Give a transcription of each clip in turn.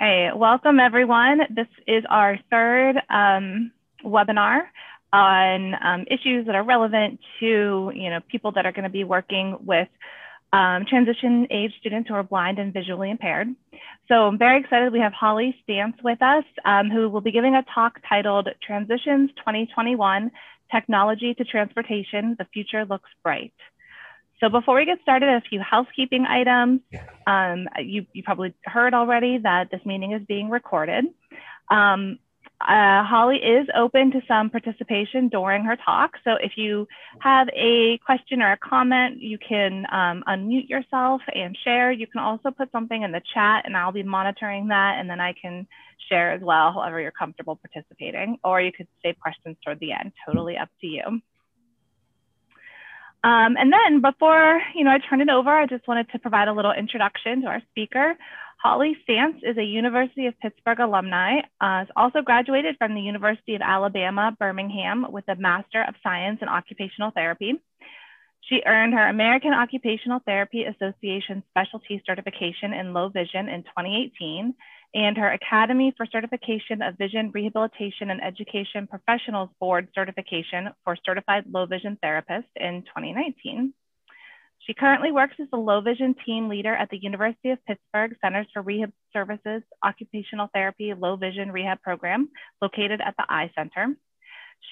Okay, welcome everyone. This is our third um, webinar on um, issues that are relevant to you know people that are going to be working with um, transition age students who are blind and visually impaired. So I'm very excited. We have Holly Stants with us, um, who will be giving a talk titled Transitions 2021 Technology to Transportation, The Future Looks Bright. So before we get started, a few housekeeping items. Um, you, you probably heard already that this meeting is being recorded. Um, uh, Holly is open to some participation during her talk. So if you have a question or a comment, you can um, unmute yourself and share. You can also put something in the chat and I'll be monitoring that and then I can share as well, however you're comfortable participating. Or you could save questions toward the end, totally up to you. Um, and then before you know, I turn it over, I just wanted to provide a little introduction to our speaker. Holly Stants is a University of Pittsburgh alumni, uh, also graduated from the University of Alabama, Birmingham with a Master of Science in Occupational Therapy. She earned her American Occupational Therapy Association Specialty Certification in Low Vision in 2018 and her Academy for Certification of Vision Rehabilitation and Education Professionals Board certification for Certified Low Vision Therapist in 2019. She currently works as the low vision team leader at the University of Pittsburgh Centers for Rehab Services Occupational Therapy Low Vision Rehab Program located at the Eye Center.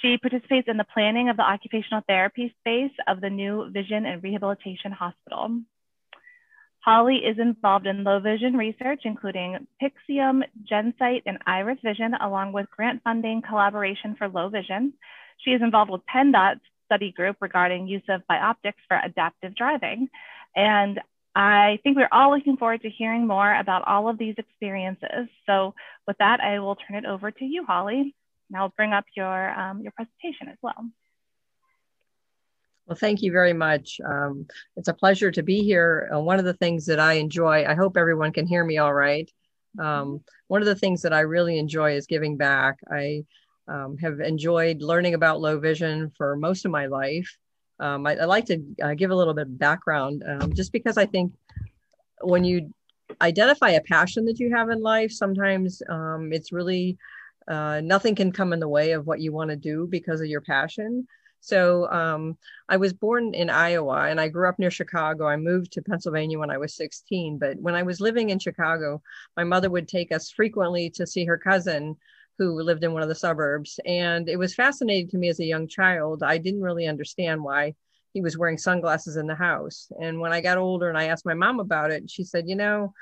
She participates in the planning of the occupational therapy space of the new Vision and Rehabilitation Hospital. Holly is involved in low vision research, including Pixium, GenSight, and Iris Vision, along with grant funding collaboration for low vision. She is involved with PennDOT study group regarding use of bioptics for adaptive driving. And I think we're all looking forward to hearing more about all of these experiences. So with that, I will turn it over to you, Holly. And I'll bring up your, um, your presentation as well. Well, thank you very much. Um, it's a pleasure to be here. Uh, one of the things that I enjoy, I hope everyone can hear me all right. Um, one of the things that I really enjoy is giving back. I um, have enjoyed learning about low vision for most of my life. Um, I, I, like to uh, give a little bit of background um, just because I think when you identify a passion that you have in life, sometimes um, it's really uh, nothing can come in the way of what you want to do because of your passion. So um, I was born in Iowa and I grew up near Chicago. I moved to Pennsylvania when I was 16. But when I was living in Chicago, my mother would take us frequently to see her cousin who lived in one of the suburbs. And it was fascinating to me as a young child. I didn't really understand why he was wearing sunglasses in the house. And when I got older and I asked my mom about it, she said, you know,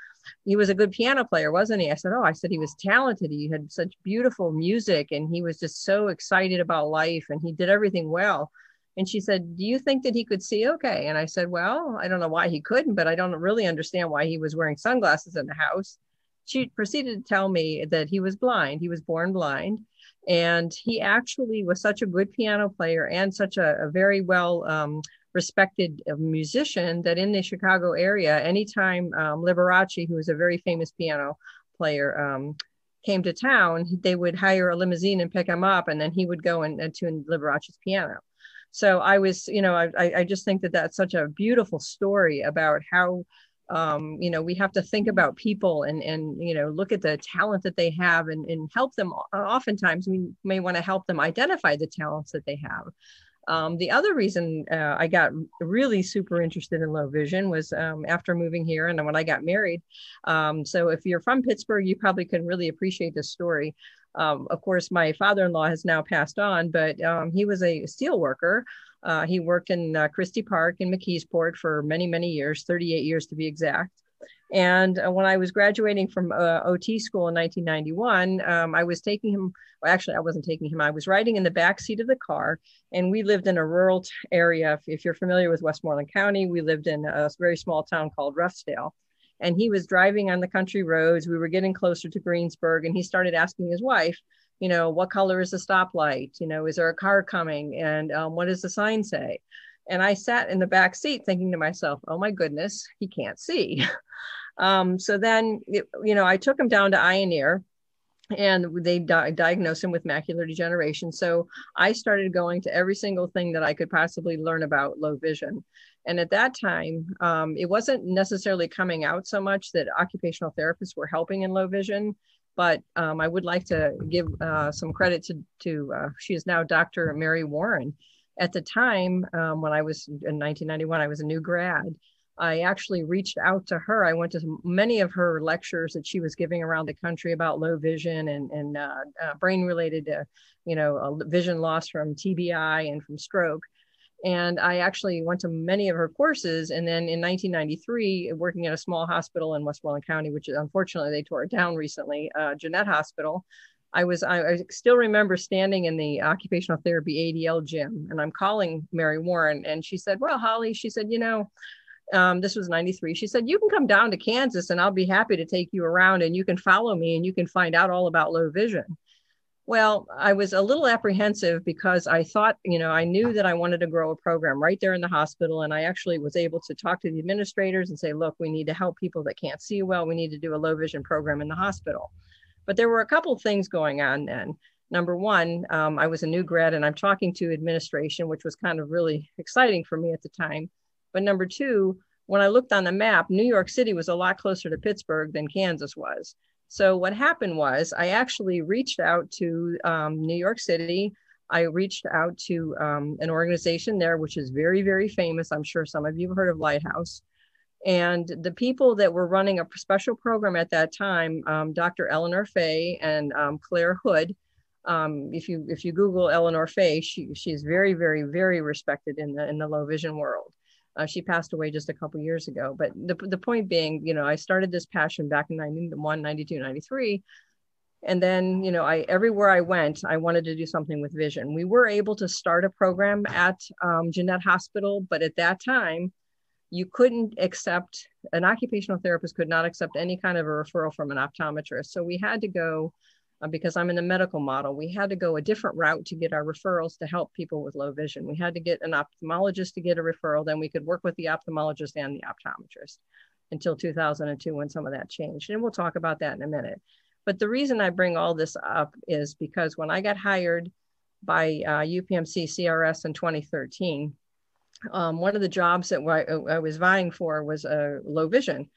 he was a good piano player, wasn't he? I said, Oh, I said he was talented. He had such beautiful music and he was just so excited about life and he did everything well. And she said, Do you think that he could see okay? And I said, Well, I don't know why he couldn't, but I don't really understand why he was wearing sunglasses in the house. She proceeded to tell me that he was blind. He was born blind. And he actually was such a good piano player and such a, a very well um, respected uh, musician that in the Chicago area, anytime um, Liberace, who was a very famous piano player, um, came to town, they would hire a limousine and pick him up, and then he would go and, and tune Liberace's piano. So I was, you know, I, I just think that that's such a beautiful story about how um, you know we have to think about people and and you know look at the talent that they have and, and help them oftentimes we may want to help them identify the talents that they have um, the other reason uh, I got really super interested in low vision was um, after moving here and when I got married. Um, so if you're from Pittsburgh, you probably can really appreciate this story. Um, of course, my father-in-law has now passed on, but um, he was a steel worker. Uh, he worked in uh, Christy Park in McKeesport for many, many years, 38 years to be exact. And uh, when I was graduating from uh, OT school in 1991, um, I was taking him. Well, actually, I wasn't taking him. I was riding in the back seat of the car, and we lived in a rural t- area. If, if, you're familiar with Westmoreland County, we lived in a very small town called Ruffsdale. And he was driving on the country roads. We were getting closer to Greensburg, and he started asking his wife, you know, what color is the stoplight? You know, is there a car coming? And um, what does the sign say? And I sat in the back seat thinking to myself, oh my goodness, he can't see. um, so then, it, you know, I took him down to ear and they di- diagnosed him with macular degeneration. So I started going to every single thing that I could possibly learn about low vision. And at that time, um, it wasn't necessarily coming out so much that occupational therapists were helping in low vision, but um, I would like to give uh, some credit to, to uh, she is now Dr. Mary Warren. At the time, um, when I was in 1991, I was a new grad. I actually reached out to her. I went to many of her lectures that she was giving around the country about low vision and, and uh, uh, brain related, you know, vision loss from TBI and from stroke. And I actually went to many of her courses. And then in 1993, working at a small hospital in Westmoreland County, which unfortunately they tore it down recently, uh, Jeannette Hospital, I was, I, I, still remember standing in the occupational therapy ADL gym and I'm calling Mary Warren. And she said, Well, Holly, she said, you know, um, this was 93. She said, You can come down to Kansas and I'll be happy to take you around and you can follow me and you can find out all about low vision. Well, I was a little apprehensive because I thought, you know, I knew that I wanted to grow a program right there in the hospital. And I actually was able to talk to the administrators and say, look, we need to help people that can't see well. We need to do a low vision program in the hospital. But there were a couple of things going on then. Number one, um, I was a new grad and I'm talking to administration, which was kind of really exciting for me at the time. But number two, when I looked on the map, New York City was a lot closer to Pittsburgh than Kansas was. So what happened was I actually reached out to um, New York City. I reached out to um, an organization there, which is very, very famous. I'm sure some of you have heard of Lighthouse. And the people that were running a special program at that time, um, Dr. Eleanor Faye and um, Claire Hood. Um, if you if you Google Eleanor Faye, she she's very, very, very respected in the in the low vision world. Uh, she passed away just a couple years ago. But the, the point being, you know, I started this passion back in 91, 92, 93. And then, you know, I everywhere I went, I wanted to do something with vision. We were able to start a program at um, Jeannette Hospital, but at that time, you couldn't accept an occupational therapist could not accept any kind of a referral from an optometrist. So we had to go uh, because I'm in the medical model, we had to go a different route to get our referrals to help people with low vision. We had to get an ophthalmologist to get a referral, then we could work with the ophthalmologist and the optometrist until 2002 when some of that changed. And we'll talk about that in a minute. But the reason I bring all this up is because when I got hired by uh, UPMC CRS in 2013, um, one of the jobs that I, I was vying for was a uh, low vision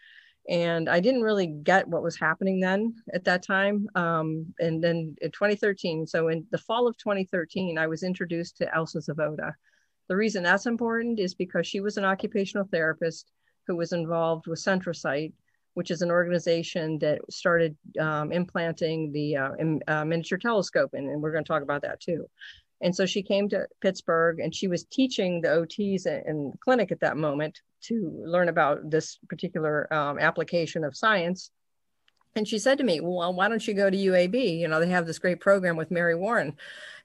and I didn't really get what was happening then at that time. Um, and then in 2013, so in the fall of 2013, I was introduced to Elsa Zavoda. The reason that's important is because she was an occupational therapist who was involved with CentraSight, which is an organization that started um, implanting the uh, in, uh, miniature telescope, and, and we're going to talk about that too. And so she came to Pittsburgh and she was teaching the OTs in the clinic at that moment to learn about this particular um, application of science. And she said to me, Well, why don't you go to UAB? You know, they have this great program with Mary Warren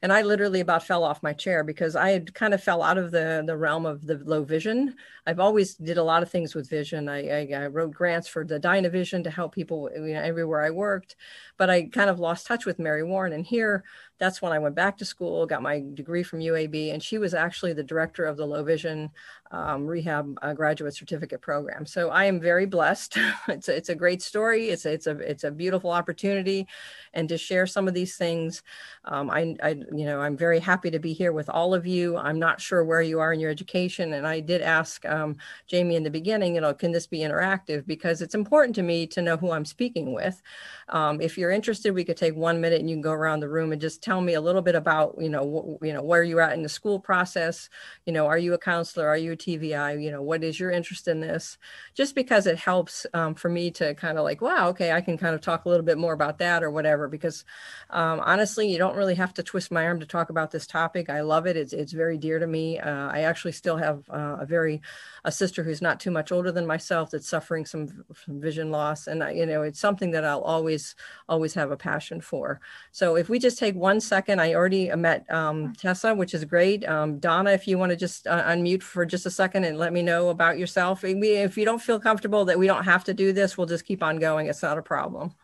and I literally about fell off my chair because I had kind of fell out of the the realm of the low vision. I've always did a lot of things with vision. I, I, I wrote grants for the Dynavision to help people you know, everywhere I worked, but I kind of lost touch with Mary Warren. And here, that's when I went back to school, got my degree from UAB, and she was actually the director of the low vision um, rehab uh, graduate certificate program. So I am very blessed. it's a, it's a great story. It's a, it's a it's a beautiful opportunity, and to share some of these things. Um, I, I you know, I'm very happy to be here with all of you. I'm not sure where you are in your education. And I did ask um, Jamie in the beginning, you know, can this be interactive? Because it's important to me to know who I'm speaking with. Um, if you're interested, we could take one minute and you can go around the room and just tell me a little bit about, you know, you know, where you're at in the school process. You know, are you a counselor? Are you a TVI? You know, what is your interest in this? Just because it helps um, for me to kind of like, wow, okay, I can kind of talk a little bit more about that or whatever. Because um, honestly, you don't really have to twist my arm to talk about this topic. I love it. It's, it's very dear to me. Uh, I actually still have uh, a very, a sister who's not too much older than myself that's suffering some, some vision loss. And, I, you know, it's something that I'll always, always have a passion for. So if we just take one second, I already met um, Tessa, which is great. Um, Donna, if you want to just uh, unmute for just a second and let me know about yourself. If you don't feel comfortable that we don't have to do this, we'll just keep on going. It's not a problem.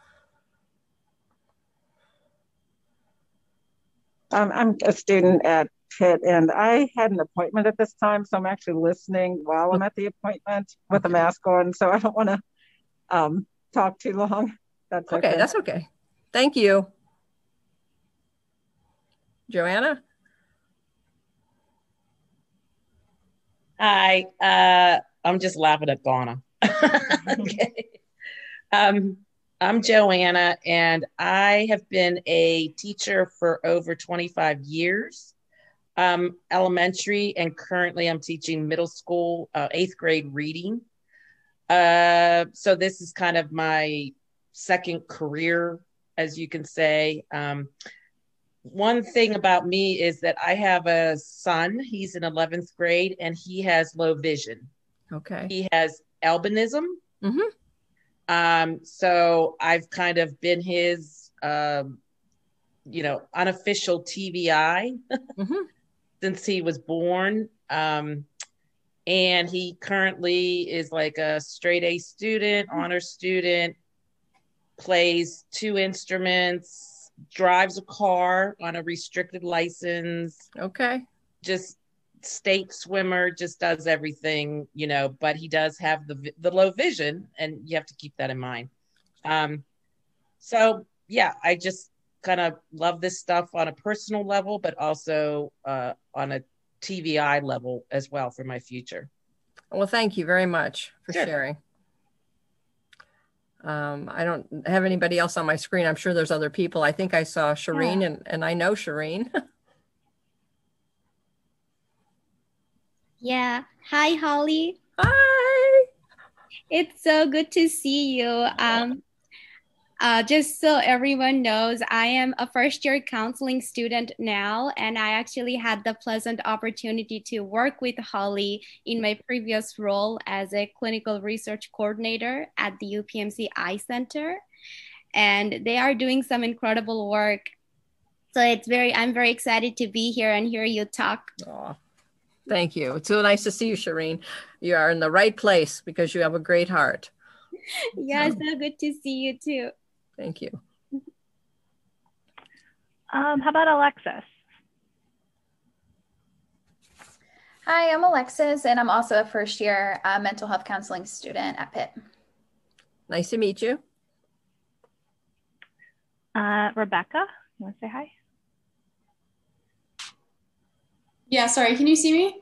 Um, I'm a student at Pitt, and I had an appointment at this time, so I'm actually listening while I'm at the appointment with a mask on. So I don't want to um, talk too long. That's okay. okay. That's okay. Thank you, Joanna. Hi, uh, I'm just laughing at Donna. okay. Um, I'm Joanna, and I have been a teacher for over 25 years, um, elementary, and currently I'm teaching middle school, uh, eighth grade reading. Uh, so this is kind of my second career, as you can say. Um, one thing about me is that I have a son. He's in 11th grade and he has low vision. Okay. He has albinism. Mm-hmm. Um, so I've kind of been his, um, you know, unofficial TVI mm-hmm. since he was born. Um, and he currently is like a straight A student, honor student, plays two instruments, drives a car on a restricted license. Okay. Just state swimmer, just does everything, you know, but he does have the the low vision and you have to keep that in mind. Um so yeah, I just kind of love this stuff on a personal level but also uh on a TVI level as well for my future. Well, thank you very much for sure. sharing. Um, I don't have anybody else on my screen. I'm sure there's other people. I think I saw Shireen yeah. and, and I know Shireen. yeah. Hi, Holly. Hi. It's so good to see you. Um, uh, just so everyone knows, I am a first year counseling student now, and I actually had the pleasant opportunity to work with Holly in my previous role as a clinical research coordinator at the UPMC Eye Center. And they are doing some incredible work. So it's very, I'm very excited to be here and hear you talk. Aww. Thank you. It's so nice to see you, Shireen. You are in the right place because you have a great heart. yeah, so, so good to see you too. Thank you. Um, how about Alexis? Hi, I'm Alexis, and I'm also a first year uh, mental health counseling student at Pitt. Nice to meet you. Uh, Rebecca, you want to say hi? Yeah, sorry, can you see me?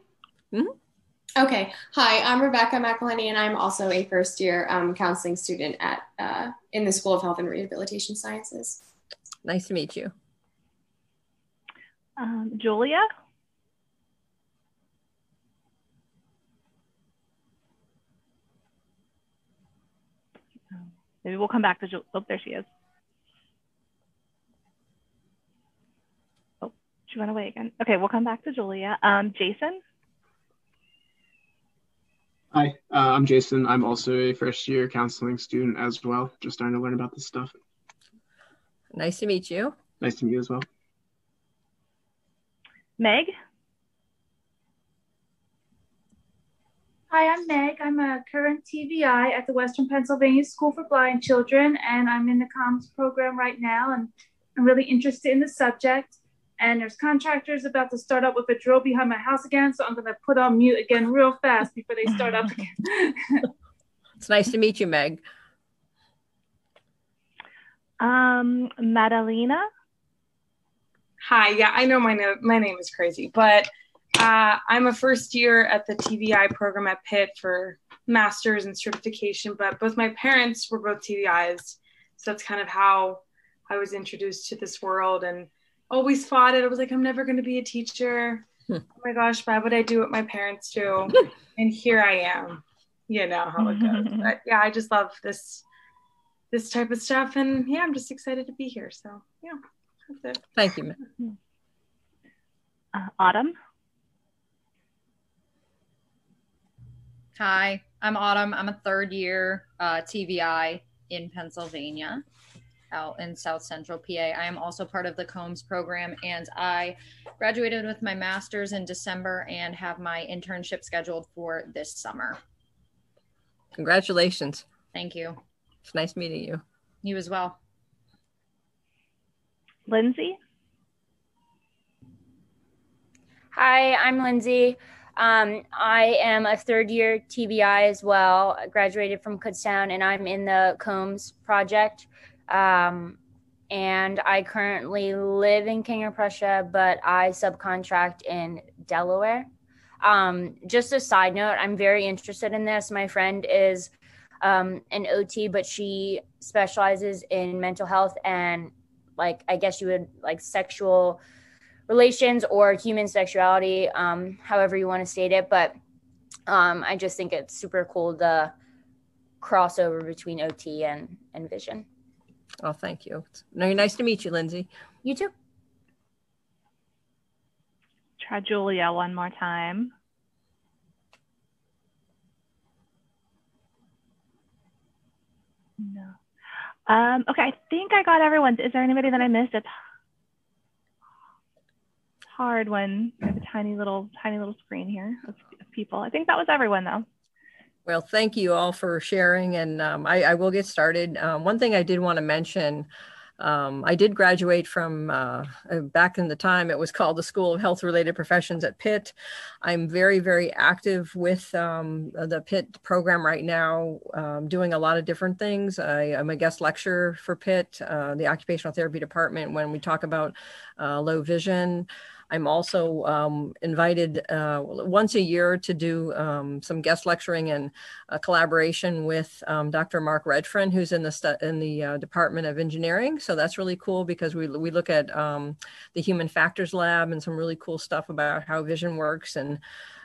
Mm-hmm. Okay. Hi, I'm Rebecca McElhenney, and I'm also a first year um, counseling student at uh, in the School of Health and Rehabilitation Sciences. Nice to meet you. Um, Julia? Maybe we'll come back to Julia. Oh, there she is. Oh, she went away again. Okay, we'll come back to Julia. Um, Jason? Hi, uh, I'm Jason. I'm also a first year counseling student as well, just starting to learn about this stuff. Nice to meet you. Nice to meet you as well. Meg? Hi, I'm Meg. I'm a current TVI at the Western Pennsylvania School for Blind Children, and I'm in the comms program right now, and I'm really interested in the subject and there's contractors about to start up with a drill behind my house again. So I'm going to put on mute again real fast before they start up again. it's nice to meet you, Meg. Um, Madalena. Hi. Yeah, I know my no- my name is crazy, but uh, I'm a first year at the TVI program at Pitt for masters and certification. But both my parents were both TVIs, so that's kind of how I was introduced to this world and always fought it. I was like, I'm never going to be a teacher. Hmm. Oh my gosh, why would I do what my parents do? and here I am. You know how it goes. but yeah, I just love this this type of stuff, and yeah, I'm just excited to be here. So yeah, that's it. Thank you. Uh, Autumn. Hi, I'm Autumn. I'm a third year uh, TVI in Pennsylvania out in South Central PA. I am also part of the Combs program and I graduated with my master's in December and have my internship scheduled for this summer. Congratulations. Thank you. It's nice meeting you. You as well. Lindsay? Hi, I'm Lindsay. Um, I am a third year TVI as well. I graduated from Kutztown and I'm in the Combs project. Um, and I currently live in King of Prussia, but I subcontract in Delaware. Um, just a side note, I'm very interested in this. My friend is um, an OT, but she specializes in mental health and like I guess you would like sexual relations or human sexuality, um, however you want to state it. But um, I just think it's super cool the crossover between OT and and vision. Oh, thank you. No, nice to meet you, Lindsay. You too. Try Julia one more time. No. Um, okay, I think I got everyone's. Is there anybody that I missed? It's hard when I have a tiny little, tiny little screen here of, of people. I think that was everyone though. Well, thank you all for sharing, and um, I, I, will get started. Um, one thing I did want to mention um, I did graduate from uh, uh, back in the time, it was called the School of Health Related Professions at Pitt. I'm very, very active with um, the Pitt program right now, um, doing a lot of different things. I, am a guest lecturer for Pitt, uh, the Occupational Therapy Department, when we talk about uh, low vision. I'm also um, invited uh, once a year to do um, some guest lecturing and collaboration with um, Dr. Mark Redfern, who's in the stu- in the uh, Department of Engineering. So that's really cool because we we look at um, the Human Factors Lab and some really cool stuff about how vision works and.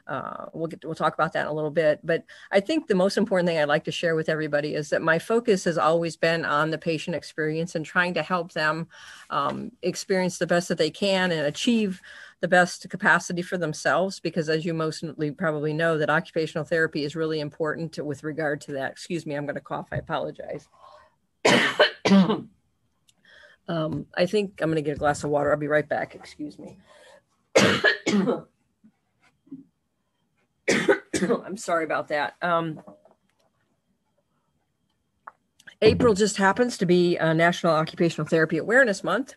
Uh, we'll get we'll talk about that in a little bit. But i think the most important thing i'd like to share with everybody is that my focus has always been on the patient experience and trying to help them um, experience the best that they can and achieve the best capacity for themselves. Because as you mostly probably know that occupational therapy is really important to, with regard to that. Excuse me i'm going to cough i apologize. Um, i think i'm going to get a glass of water. I'll be right back. Excuse me I'm sorry about that. Um, April just happens to be a National Occupational Therapy Awareness Month,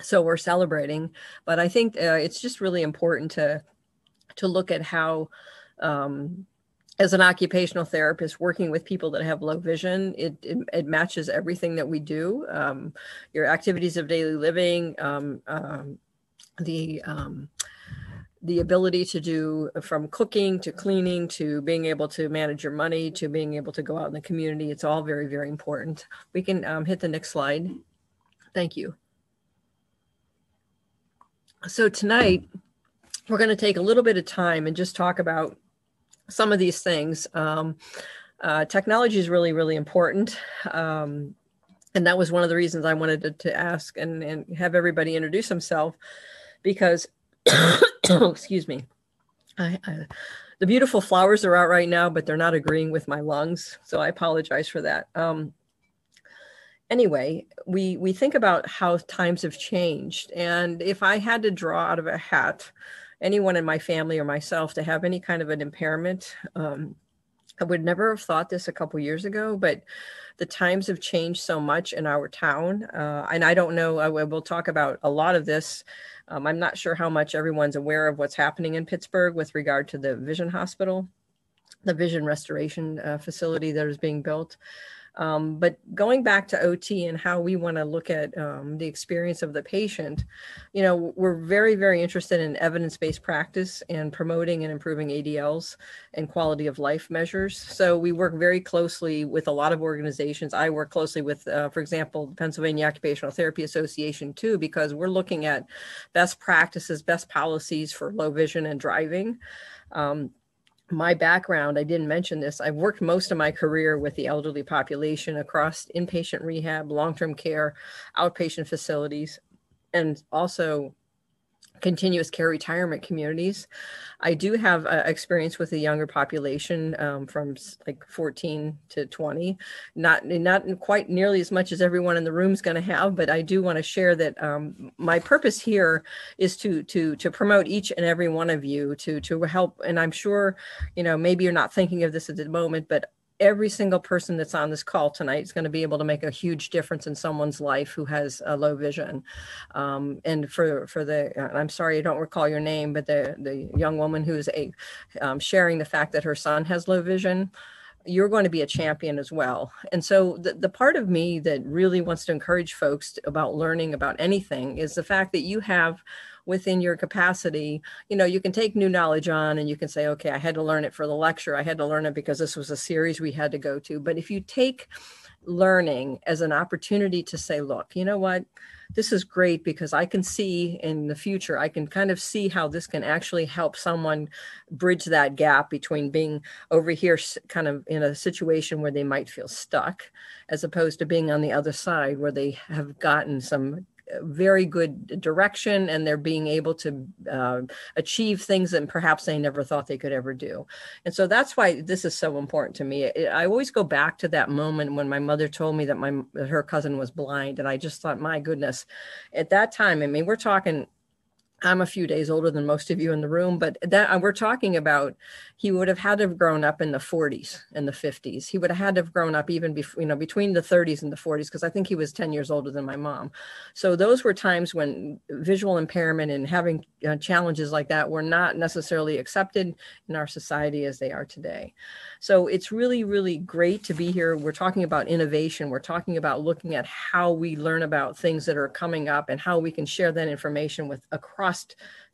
so we're celebrating. But I think uh, it's just really important to to look at how, um, as an occupational therapist, working with people that have low vision, it it, it matches everything that we do. Um, your activities of daily living, um, um the um, the ability to do from cooking to cleaning to being able to manage your money to being able to go out in the community it's all very very important. We can um, hit the next slide. Thank you. So tonight we're going to take a little bit of time and just talk about some of these things. Um, uh, technology is really really important um, and that was one of the reasons i wanted to, to ask and, and have everybody introduce themselves because excuse me. I, I, the beautiful flowers are out right now, but they're not agreeing with my lungs. So I apologize for that. Um, anyway, we, we think about how times have changed. And if I had to draw out of a hat anyone in my family or myself to have any kind of an impairment, um, I would never have thought this a couple years ago, but the times have changed so much in our town. Uh, and I don't know, I will talk about a lot of this um, I'm not sure how much everyone's aware of what's happening in Pittsburgh with regard to the Vision Hospital, the Vision Restoration uh, facility that is being built. Um, but going back to OT and how we want to look at um, the experience of the patient, you know, we're very, very interested in evidence based practice and promoting and improving ADLs and quality of life measures. So we work very closely with a lot of organizations. I work closely with, uh, for example, the Pennsylvania Occupational Therapy Association too, because we're looking at best practices, best policies for low vision and driving. Um, my background, I didn't mention this. I've worked most of my career with the elderly population across inpatient rehab, long term care, outpatient facilities, and also continuous care retirement communities. I do have uh, experience with the younger population um, from like 14 to 20, not not quite nearly as much as everyone in the room is going to have, but I do want to share that um, my purpose here is to to to promote each and every one of you to to help. And I'm sure, you know, maybe you're not thinking of this at the moment, but every single person that's on this call tonight is going to be able to make a huge difference in someone's life who has a low vision. Um, and for for the, I'm sorry I don't recall your name, but the the young woman who's a um, sharing the fact that her son has low vision you're going to be a champion as well. And so the, the part of me that really wants to encourage folks about learning about anything is the fact that you have within your capacity, you know, you can take new knowledge on and you can say, okay, I had to learn it for the lecture. I had to learn it because this was a series we had to go to. But if you take learning as an opportunity to say, look, you know what? This is great because I can see in the future, I can kind of see how this can actually help someone bridge that gap between being over here, kind of in a situation where they might feel stuck, as opposed to being on the other side where they have gotten some very good direction and they're being able to uh, achieve things that perhaps they never thought they could ever do. And so that's why this is so important to me. I always go back to that moment when my mother told me that my her cousin was blind, and I just thought, my goodness, at that time, I mean, we're talking I'm a few days older than most of you in the room, but that we're talking about he would have had to have grown up in the 40s and the 50s. He would have had to have grown up even before, you know, between the 30s and the 40s, because I think he was 10 years older than my mom. So those were times when visual impairment and having uh, challenges like that were not necessarily accepted in our society as they are today. So it's really, really great to be here. We're talking about innovation. We're talking about looking at how we learn about things that are coming up and how we can share that information with across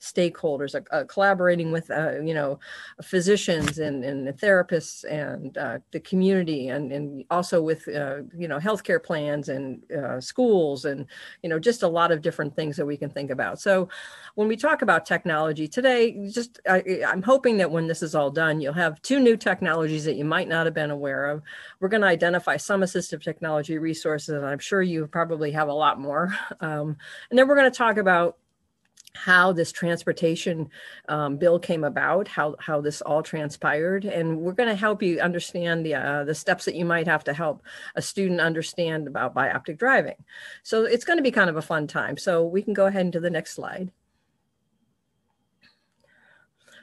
stakeholders, uh, collaborating with, uh, you know, physicians and, and therapists and uh, the community and, and also with, uh, you know, healthcare plans and schools and, you know, just a lot of different things that we can think about. So when we talk about technology today, just I, I'm hoping that when this is all done, you'll have two new technologies that you might not have been aware of. We're going to identify some assistive technology resources, and I'm sure you probably have a lot more. Um, and then we're going to talk about how this transportation um, bill came about, how, how this all transpired. And we're going to help you understand the, uh, the steps that you might have to help a student understand about bioptic driving. So it's going to be kind of a fun time. So we can go ahead into the next slide.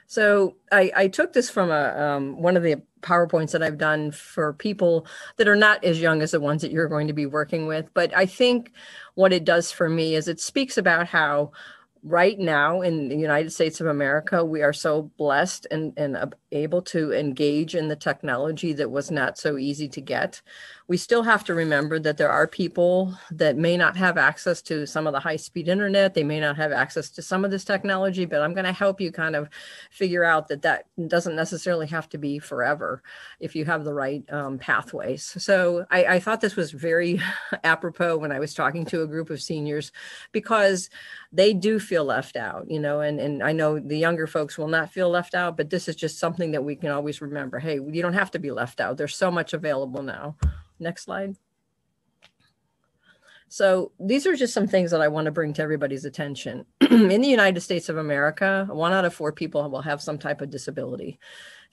So I, I took this from a, um, one of the PowerPoints that I've done for people that are not as young as the ones that you're going to be working with. But I think what it does for me is it speaks about how right now in the United States of America, we are so blessed and, and able to engage in the technology that was not so easy to get. We still have to remember that there are people that may not have access to some of the high speed internet. They may not have access to some of this technology, but I'm going to help you kind of figure out that that doesn't necessarily have to be forever if you have the right um, pathways. So I, I thought this was very apropos when I was talking to a group of seniors because they do feel left out, you know, and, and I know the younger folks will not feel left out, but this is just something that we can always remember. Hey, you don't have to be left out. There's so much available now. Next slide. So these are just some things that I want to bring to everybody's attention. In the United States of America, one out of four people will have some type of disability.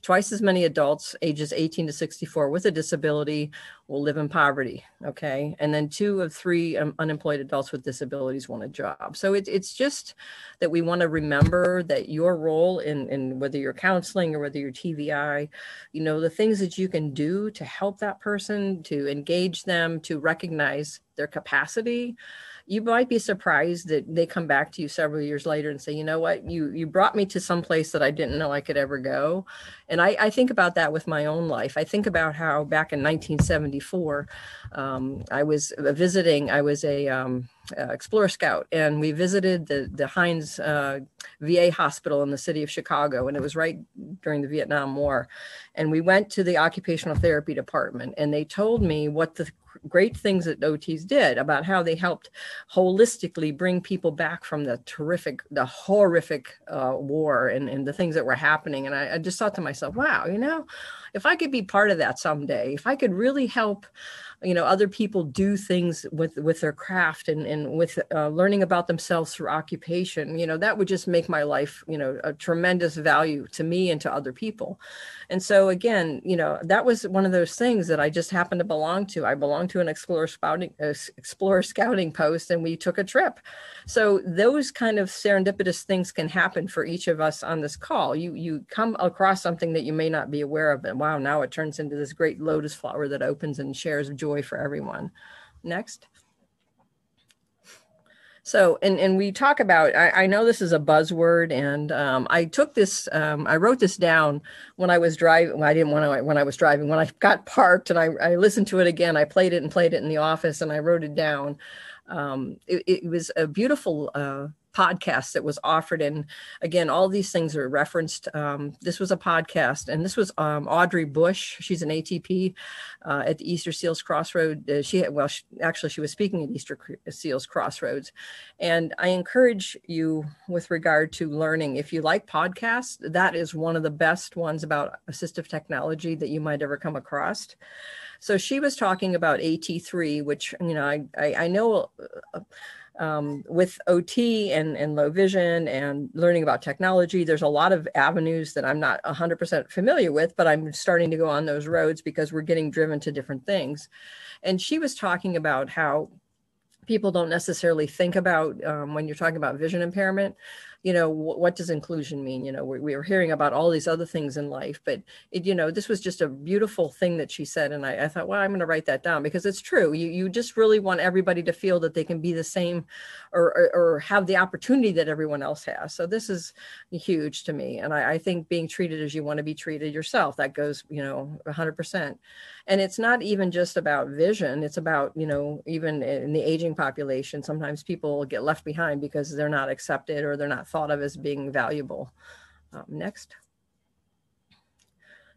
Twice as many adults ages 18 to 64 with a disability will live in poverty. Okay. And then two of three um, unemployed adults with disabilities want a job. So it, it's just that we want to remember that your role in, in whether you're counseling or whether you're TVI, you know, the things that you can do to help that person, to engage them, to recognize their capacity you might be surprised that they come back to you several years later and say, you know what, you you brought me to some place that I didn't know I could ever go. And I, I think about that with my own life. I think about how back in 1974, um, I was visiting, I was a um, uh, Explorer Scout, and we visited the, the Hines uh, VA hospital in the city of Chicago, and it was right during the Vietnam War. And we went to the occupational therapy department, and they told me what the great things that OTs did about how they helped holistically bring people back from the terrific, the horrific uh, war and, and the things that were happening. And I, I just thought to myself, wow, you know, if I could be part of that someday, if I could really help you know other people do things with with their craft and and with uh, learning about themselves through occupation you know that would just make my life you know a tremendous value to me and to other people and so again you know that was one of those things that i just happened to belong to i belonged to an explorer scouting uh, explorer scouting post and we took a trip so those kind of serendipitous things can happen for each of us on this call you you come across something that you may not be aware of and wow now it turns into this great lotus flower that opens and shares joy for everyone. Next. So, and, and we talk about, I, I know this is a buzzword and um, I took this, um, I wrote this down when I was driving. Well, I didn't want to, when I was driving, when I got parked and I, I listened to it again, I played it and played it in the office and I wrote it down. Um, it, it, was a beautiful uh, podcast that was offered. And again, all these things are referenced. Um, this was a podcast, and this was um, Audrey Bush. She's an ATP uh, at the Easter Seals Crossroad. Uh, she had, well, she, actually, she was speaking at Easter Seals Crossroads, and I encourage you with regard to learning. If you like podcasts, that is one of the best ones about assistive technology that you might ever come across. So she was talking about AT3, which you know I I, I know. Uh, um, with OT and, and low vision and learning about technology, there's a lot of avenues that I'm not 100% familiar with, but I'm starting to go on those roads because we're getting driven to different things. And she was talking about how people don't necessarily think about um, when you're talking about vision impairment you know what, does inclusion mean? You know we, we, were hearing about all these other things in life but it, you know this was just a beautiful thing that she said and i, I thought well i'm going to write that down because it's true. You, you just really want everybody to feel that they can be the same or, or, or have the opportunity that everyone else has. So this is huge to me and I, I think being treated as you want to be treated yourself that goes you know 100% and it's not even just about vision it's about you know even in the aging population sometimes people get left behind because they're not accepted or they're not thought of as being valuable um, next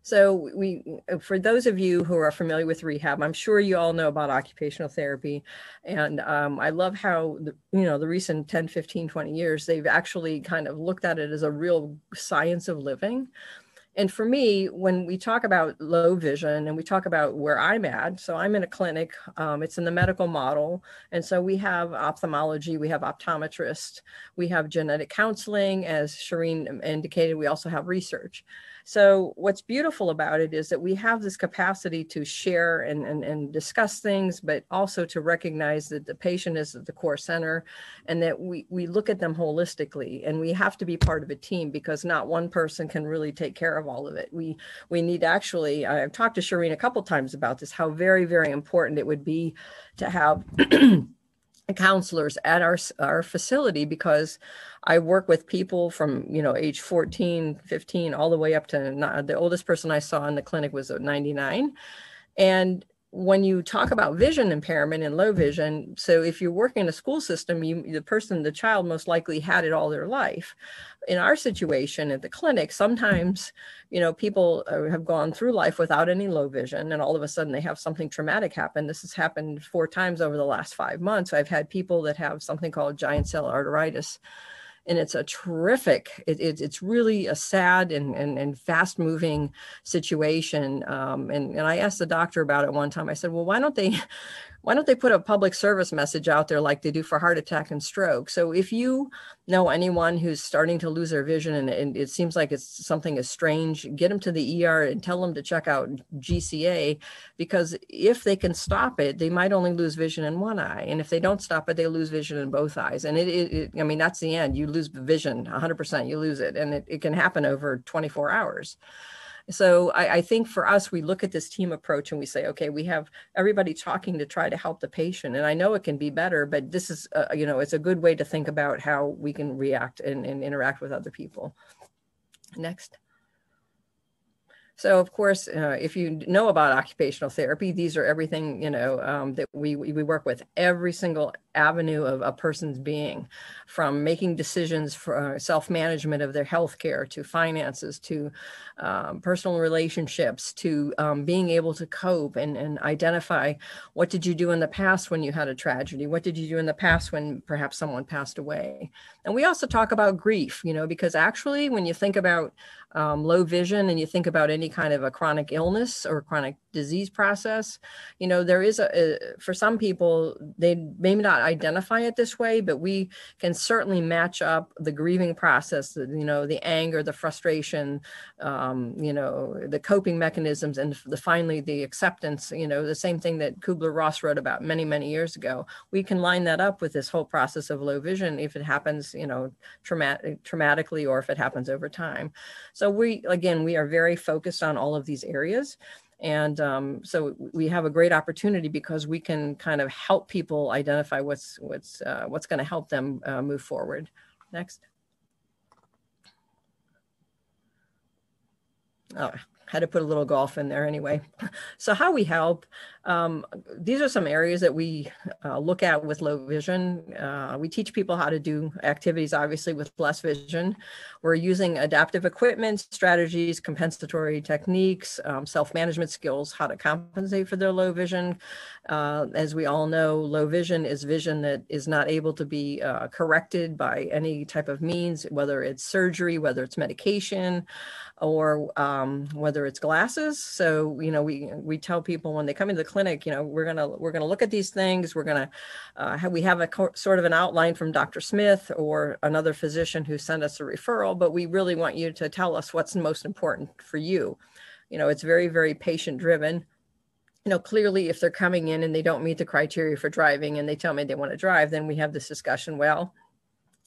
so we, for those of you who are familiar with rehab, I'm sure you all know about occupational therapy. And um, I love how, the, you know, the recent 10, 15, 20 years, they've actually kind of looked at it as a real science of living. And for me, when we talk about low vision and we talk about where I'm at, so I'm in a clinic, um, it's in the medical model. And so we have ophthalmology, we have optometrists, we have genetic counseling, as Shireen indicated, we also have research. So what's beautiful about it is that we have this capacity to share and, and, and discuss things, but also to recognize that the patient is at the core center and that we, we look at them holistically and we have to be part of a team because not one person can really take care of all of it. We, we need actually, I've talked to Shireen a couple times about this, how very, very important it would be to have counselors at our, our facility because I work with people from, you know, age 14, 15, all the way up to not, the oldest person I saw in the clinic was 99. And when you talk about vision impairment and low vision, so if you're working in a school system, you the person, the child most likely had it all their life. In our situation at the clinic, sometimes, you know, people uh, have gone through life without any low vision and all of a sudden they have something traumatic happen. This has happened four times over the last five months. I've had people that have something called giant cell arteritis and it's a terrific it, it, it's really a sad and, and, and fast moving situation um, and, and i asked the doctor about it one time. I said well why don't they why don't they put a public service message out there like they do for heart attack and stroke? So if you know anyone who's starting to lose their vision and, and it seems like it's something is strange, get them to the ER and tell them to check out GCA because if they can stop it, they might only lose vision in one eye. And if they don't stop it, they lose vision in both eyes. And it, it, it I mean, that's the end. You lose vision 100%, you lose it. And it, it can happen over 24 hours. So I, I, think for us, we look at this team approach and we say, okay, we have everybody talking to try to help the patient. And I know it can be better, but this is, uh, you know, it's a good way to think about how we can react and, and interact with other people. Next. So of course, uh, if you know about occupational therapy, these are everything you know um, that we we work with every single avenue of a person's being, from making decisions for uh, self management of their health care to finances to um, personal relationships to um, being able to cope and, and identify what did you do in the past when you had a tragedy, what did you do in the past when perhaps someone passed away, and we also talk about grief, you know, because actually when you think about um, low vision and you think about any kind of a chronic illness or chronic disease process, you know, there is a, a, for some people, they may not identify it this way, but we can certainly match up the grieving process, you know, the anger, the frustration, um, you know, the coping mechanisms, and the finally the acceptance, you know, the same thing that Kubler Ross wrote about many, many years ago. We can line that up with this whole process of low vision if it happens, you know, traumatic, traumatically or if it happens over time. So we, again, we are very focused on all of these areas. And um, so we have a great opportunity because we can kind of help people identify what's what's uh, what's going to help them uh, move forward. Next. Oh, had to put a little golf in there anyway. So how we help, Um, these are some areas that we uh, look at with low vision. Uh, we teach people how to do activities, obviously, with less vision. We're using adaptive equipment, strategies, compensatory techniques, um, self management skills, how to compensate for their low vision. Uh, as we all know, low vision is vision that is not able to be uh, corrected by any type of means, whether it's surgery, whether it's medication or um, whether it's glasses. So you know, we we tell people when they come into the clinic, you know, we're gonna we're gonna look at these things. We're gonna uh, have, we have a co- sort of an outline from Dr. Smith or another physician who sent us a referral, but we really want you to tell us what's most important for you. You know, it's very very patient driven you know, clearly if they're coming in and they don't meet the criteria for driving and they tell me they want to drive, then we have this discussion. Well,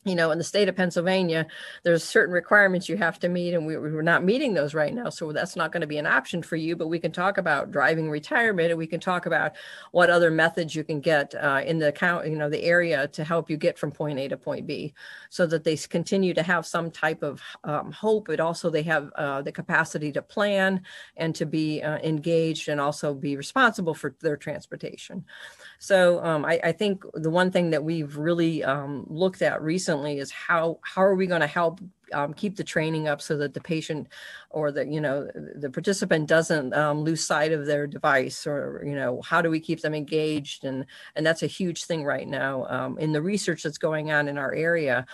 you know, in the state of Pennsylvania, there's certain requirements you have to meet, and we, we're not meeting those right now. So that's not going to be an option for you. But we can talk about driving retirement, and we can talk about what other methods you can get uh, in the count, you know, the area to help you get from point A to point B, so that they continue to have some type of um, hope, but also they have uh, the capacity to plan and to be uh, engaged, and also be responsible for their transportation. So um, I, I, think the one thing that we've really um, looked at recently is how how are we going to help um, keep the training up so that the patient or the you know the participant doesn't um, lose sight of their device or you know how do we keep them engaged? And and that's a huge thing right now um, in the research that's going on in our area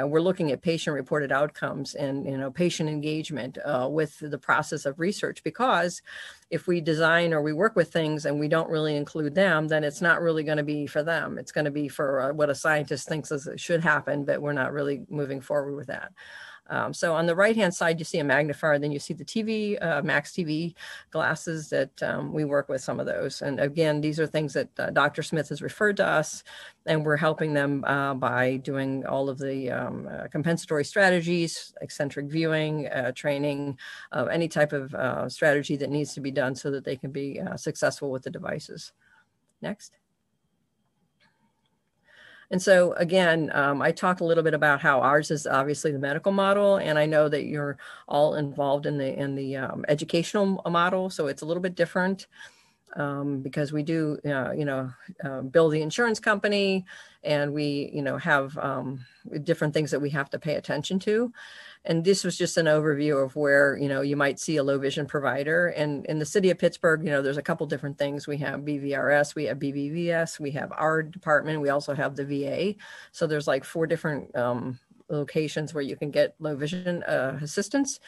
uh, we're looking at patient reported outcomes and you know patient engagement uh, with the process of research because if we design or we work with things and we don't really include them then it's not really going to be for them. It's going to be for uh, what a scientist thinks is, should happen but we're not really moving forward with that um, so on the right hand side, you see a magnifier, then you see the TV, uh, Max TV glasses that um, we work with some of those. And again, these are things that uh, Dr. Smith has referred to us, and we're helping them uh, by doing all of the um, uh, compensatory strategies, eccentric viewing, uh, training, any type of uh, strategy that needs to be done so that they can be successful with the devices. Next. And so again, um, I talked a little bit about how ours is obviously the medical model, and I know that you're all involved in the in the um, educational model, so it's a little bit different um, because we do, uh, you know, uh, build the insurance company, and we, you know, have um, different things that we have to pay attention to and this was just an overview of where you know you might see a low vision provider. And in the city of pittsburgh you know there's a couple different things. We have bvrs we have bbvs we have our department we also have the va so there's like four different um, locations where you can get low vision uh, assistance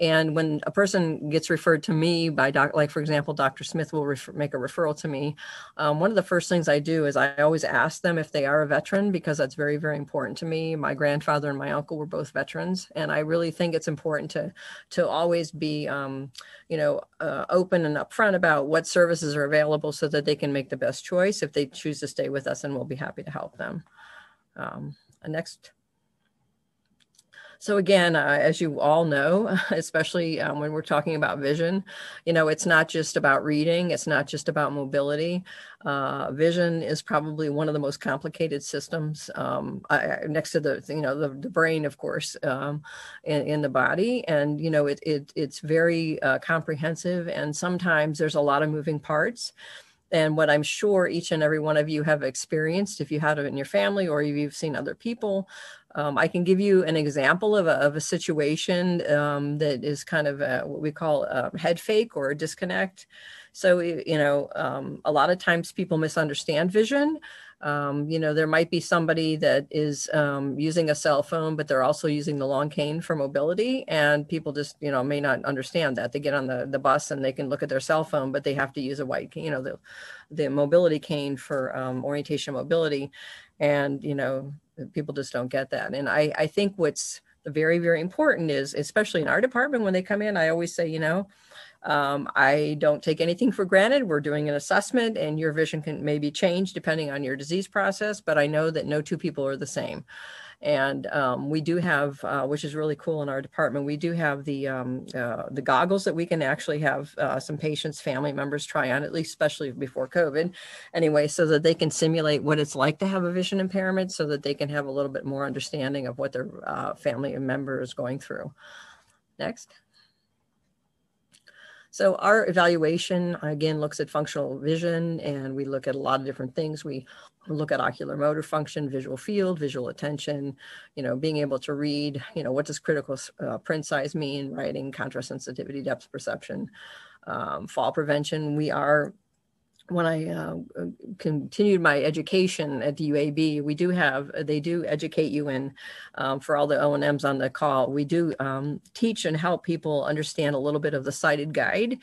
and when a person gets referred to me by doc, like for example, Dr. Smith will refer, make a referral to me. Um, one of the first things I do is I always ask them if they are a veteran because that's very, very important to me. My grandfather and my uncle were both veterans, and I really think it's important to to always be, um, you know, uh, open and upfront about what services are available so that they can make the best choice if they choose to stay with us, and we'll be happy to help them. Um, next. So again, uh, as you all know, especially um, when we're talking about vision, you know, it's not just about reading. It's not just about mobility. Uh, vision is probably one of the most complicated systems um, I, next to the, you know, the, the brain, of course, um, in, in, the body. And, you know, it, it it's very uh, comprehensive. And sometimes there's a lot of moving parts and what I'm sure each and every one of you have experienced, if you had it in your family or if you've seen other people, um, I can give you an example of a, of a situation um, that is kind of a, what we call a head fake or a disconnect. So, you know, um, a lot of times people misunderstand vision. Um, you know, there might be somebody that is um, using a cell phone, but they're also using the long cane for mobility. And people just, you know, may not understand that. They get on the, the bus and they can look at their cell phone, but they have to use a white cane, you know, the, the mobility cane for um, orientation mobility. And, you know, people just don't get that. And i i think what's very very important is especially in our department when they come in i always say you know um, i don't take anything for granted. We're doing an assessment and your vision can maybe change depending on your disease process but i know that no two people are the same and um, we do have, uh, which is really cool in our department, we do have the um, uh, the goggles that we can actually have uh, some patients, family members try on, at least especially before COVID, anyway, so that they can simulate what it's like to have a vision impairment, so that they can have a little bit more understanding of what their uh, family member is going through. Next. So our evaluation again looks at functional vision and we look at a lot of different things. We look at ocular motor function, visual field, visual attention, you know, being able to read, you know, what does critical uh, print size mean, writing, contrast sensitivity, depth perception, um, fall prevention. We are when I uh, continued my education at the UAB, we do have, they do educate you in, um, for all the O&Ms on the call, we do um, teach and help people understand a little bit of the sighted guide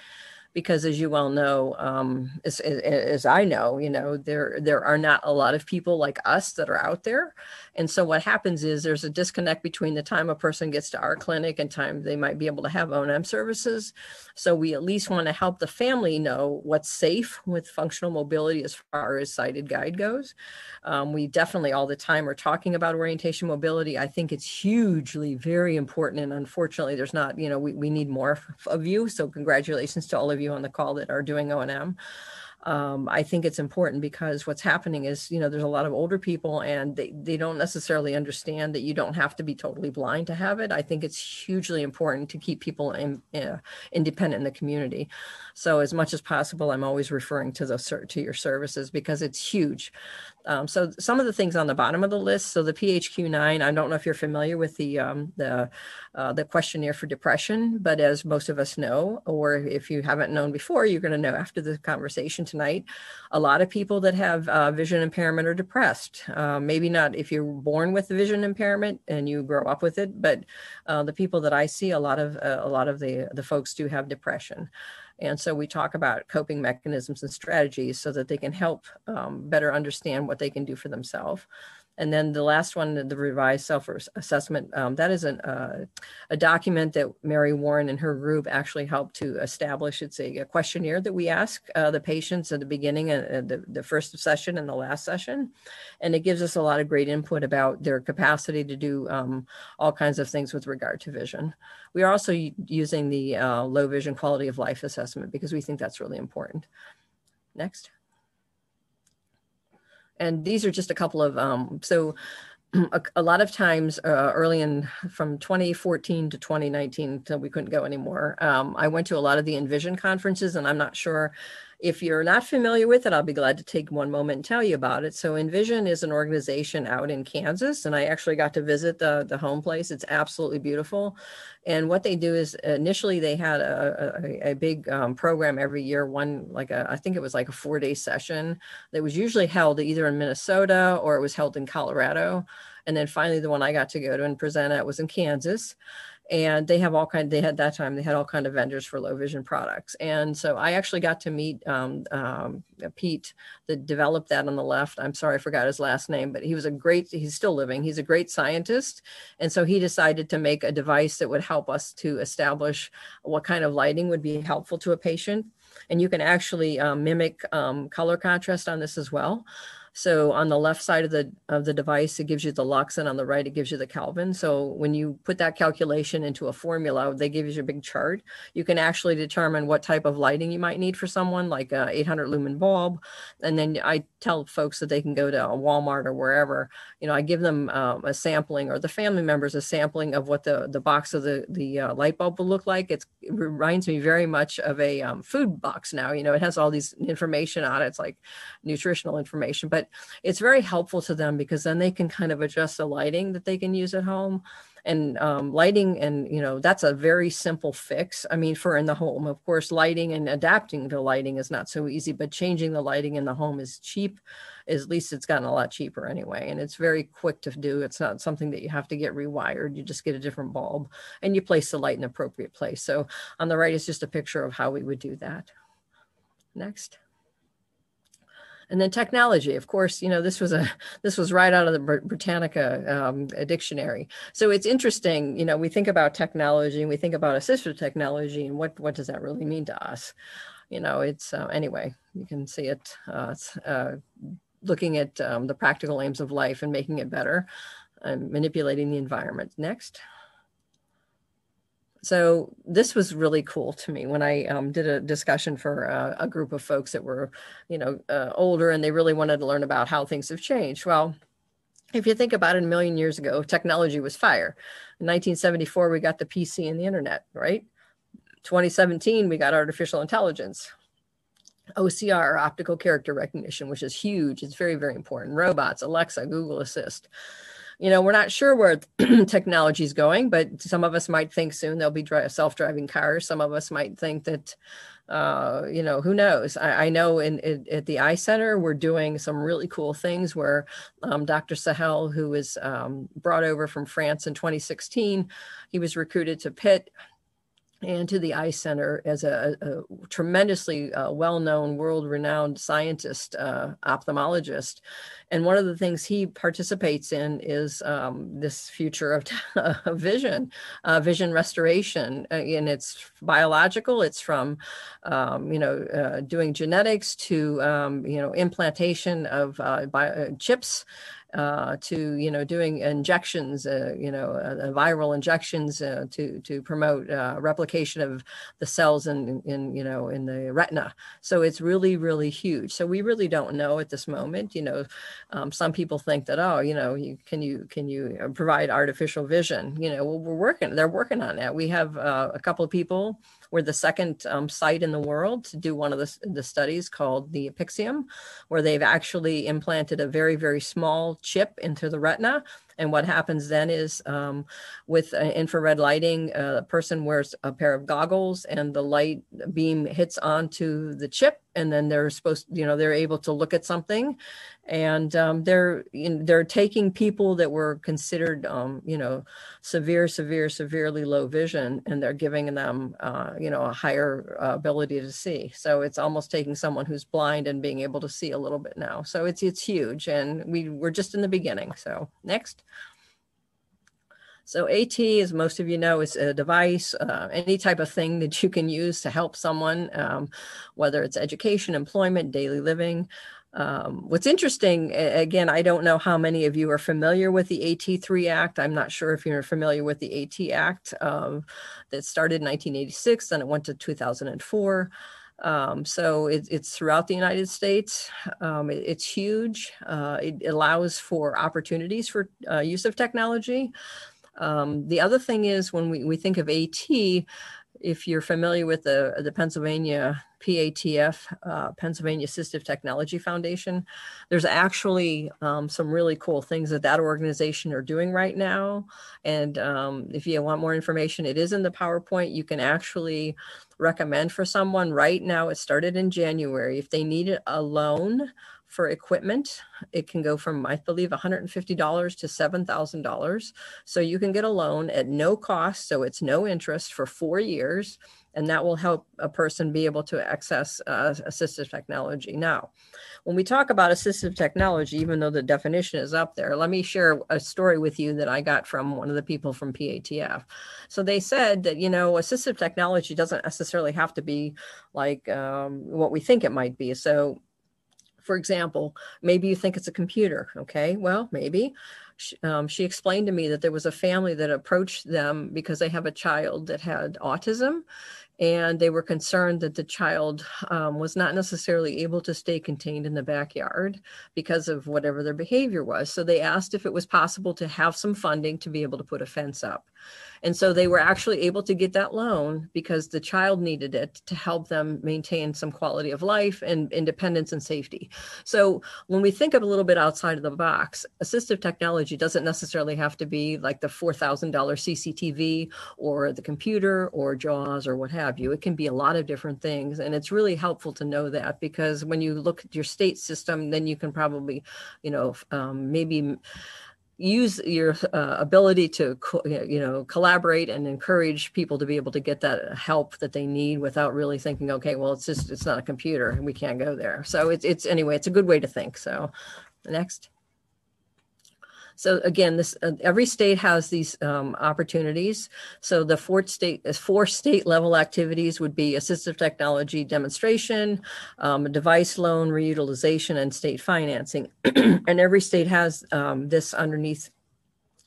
because as you well know, um, as, as, I know, you know, there, there are not a lot of people like us that are out there. And so what happens is there's a disconnect between the time a person gets to our clinic and time they might be able to have O&M services. So we at least want to help the family know what's safe with functional mobility as far as sighted guide goes. Um, we definitely all the time are talking about orientation mobility. I think it's hugely very important. And unfortunately, there's not, you know, we, we need more of you. So congratulations to all of you on the call that are doing O&M um, I think it's important because what's happening is, you know, there's a lot of older people and they, they don't necessarily understand that you don't have to be totally blind to have it. I think it's hugely important to keep people in, uh, independent in the community. So as much as possible, I'm always referring to the to your services because it's huge. Um, so some of the things on the bottom of the list. So the PHQ-9, I don't know if you're familiar with the um, the uh, the questionnaire for depression, but as most of us know, or if you haven't known before, you're going to know after the conversation tonight. A lot of people that have uh, vision impairment are depressed. Uh, maybe not if you're born with the vision impairment and you grow up with it, but uh, the people that I see, a lot of uh, a lot of the the folks do have depression. And so we talk about coping mechanisms and strategies so that they can help um, better understand what they can do for themselves. And then the last one, the revised self-assessment, um, that is an, uh, a document that Mary Warren and her group actually helped to establish. It's a, a questionnaire that we ask uh, the patients at the beginning, uh, the, the first session and the last session. And it gives us a lot of great input about their capacity to do um, all kinds of things with regard to vision. We are also using the uh, low vision quality of life assessment because we think that's really important. Next and these are just a couple of um, so a, a, lot of times uh, early in from 2014 to 2019 until we couldn't go anymore um, i went to a lot of the envision conferences and i'm not sure if you're not familiar with it, I'll be glad to take one moment and tell you about it. So Envision is an organization out in Kansas, and I actually got to visit the, the home place. It's absolutely beautiful. And what they do is initially they had a, a, a big um, program every year, one like a, I think it was like a four day session that was usually held either in Minnesota or it was held in Colorado. And then finally, the one I got to go to and present at was in Kansas and they have all kind they had that time they had all kind of vendors for low vision products. And so i actually got to meet um, um, pete that developed that on the left. I'm sorry i forgot his last name but he was a great he's still living. He's a great scientist. And so he decided to make a device that would help us to establish what kind of lighting would be helpful to a patient. And you can actually um, mimic um, color contrast on this as well so on the left side of the of the device, it gives you the lux, and on the right, it gives you the Kelvin. So when you put that calculation into a formula, they give you a big chart. You can actually determine what type of lighting you might need for someone, like a 800 lumen bulb. And then I tell folks that they can go to a Walmart or wherever. You know, I give them um, a sampling, or the family members a sampling of what the the box of the the uh, light bulb will look like. It's, it reminds me very much of a um, food box now. You know, it has all these information on it. It's like nutritional information, but but it's very helpful to them because then they can kind of adjust the lighting that they can use at home. And um, lighting and you know that's a very simple fix. I mean for in the home of course lighting and adapting to lighting is not so easy but changing the lighting in the home is cheap. At least it's gotten a lot cheaper anyway and it's very quick to do. It's not something that you have to get rewired. You just get a different bulb and you place the light in appropriate place. So on the right is just a picture of how we would do that. Next and then technology of course you know this was a this was right out of the britannica um, dictionary. So it's interesting you know we think about technology and we think about assistive technology and what what does that really mean to us? You know it's uh, anyway you can see it uh, uh, looking at um, the practical aims of life and making it better and manipulating the environment. Next so this was really cool to me when I um, did a discussion for uh, a group of folks that were, you know, uh, older and they really wanted to learn about how things have changed. Well, if you think about it, a million years ago, technology was fire. In 1974, we got the PC and the internet, right? 2017, we got artificial intelligence. OCR, optical character recognition, which is huge. It's very, very important. Robots, Alexa, Google Assist. You know, we're not sure where technology is going, but some of us might think soon there'll be self-driving cars. Some of us might think that, uh, you know, who knows? I, I know in, in, at the Eye Center we're doing some really cool things. Where um, Dr. Sahel, who was um, brought over from France in 2016, he was recruited to Pitt and to the Eye Center as a, a tremendously uh, well-known, world-renowned scientist, uh, ophthalmologist. And one of the things he participates in is um, this future of vision, uh, vision restoration. Uh, and it's biological. It's from, um, you know, uh, doing genetics to, um, you know, implantation of uh, bio- chips uh, to you know doing injections, uh, you know, uh, viral injections uh, to to promote uh, replication of the cells in, in you know in the retina. So it's really really huge. So we really don't know at this moment. You know, um, some people think that oh you know you, can you can you uh, provide artificial vision? You know, well, we're working. They're working on that. We have a couple of people we're the second um, site in the world to do one of the, the studies called the Apixium, where they've actually implanted a very, very small chip into the retina and what happens then is um, with uh, infrared lighting, uh, a person wears a pair of goggles and the light beam hits onto the chip and then they're supposed you know they're able to look at something. And um, they're they're taking people that were considered um, you know severe severe severely low vision and they're giving them uh, you know a higher uh, ability to see. So it's almost taking someone who's blind and being able to see a little bit now. So it's it's huge and we we're just in the beginning. So next so AT, as most of you know, is a device, uh, any type of thing that you can use to help someone, um, whether it's education, employment, daily living. Um, what's interesting, again, I don't know how many of you are familiar with the AT3 Act. I'm not sure if you're familiar with the AT Act um, that started in 1986 and it went to 2004. Um, so it, it's throughout the United States. Um, it, it's huge. Uh, it allows for opportunities for uh, use of technology. Um, the other thing is when we, we think of AT, if you're familiar with the, the Pennsylvania PATF, uh, Pennsylvania Assistive Technology Foundation, there's actually um, some really cool things that that organization are doing right now. And um, if you want more information, it is in the PowerPoint. You can actually recommend for someone right now. It started in January. If they need a loan for equipment. It can go from, I believe, $150 to $7,000. So you can get a loan at no cost. So it's no interest for four years. And that will help a person be able to access uh, assistive technology. Now, when we talk about assistive technology, even though the definition is up there, let me share a story with you that I got from one of the people from PATF. So they said that, you know, assistive technology doesn't necessarily have to be like um, what we think it might be. So for example, maybe you think it's a computer. Okay, well, maybe. She, um, she explained to me that there was a family that approached them because they have a child that had autism and they were concerned that the child um, was not necessarily able to stay contained in the backyard because of whatever their behavior was. So they asked if it was possible to have some funding to be able to put a fence up. And so they were actually able to get that loan because the child needed it to help them maintain some quality of life and independence and safety. So when we think of a little bit outside of the box, assistive technology doesn't necessarily have to be like the $4,000 CCTV or the computer or JAWS or what have you. It can be a lot of different things. And it's really helpful to know that because when you look at your state system, then you can probably, you know, um, maybe use your uh, ability to co- you know collaborate and encourage people to be able to get that help that they need without really thinking okay well it's just it's not a computer and we can't go there. So it's it's anyway it's a good way to think. So next so again, this uh, every state has these um, opportunities. So the four state uh, four state level activities would be assistive technology demonstration, um, device loan reutilization, and state financing. and every state has um, this underneath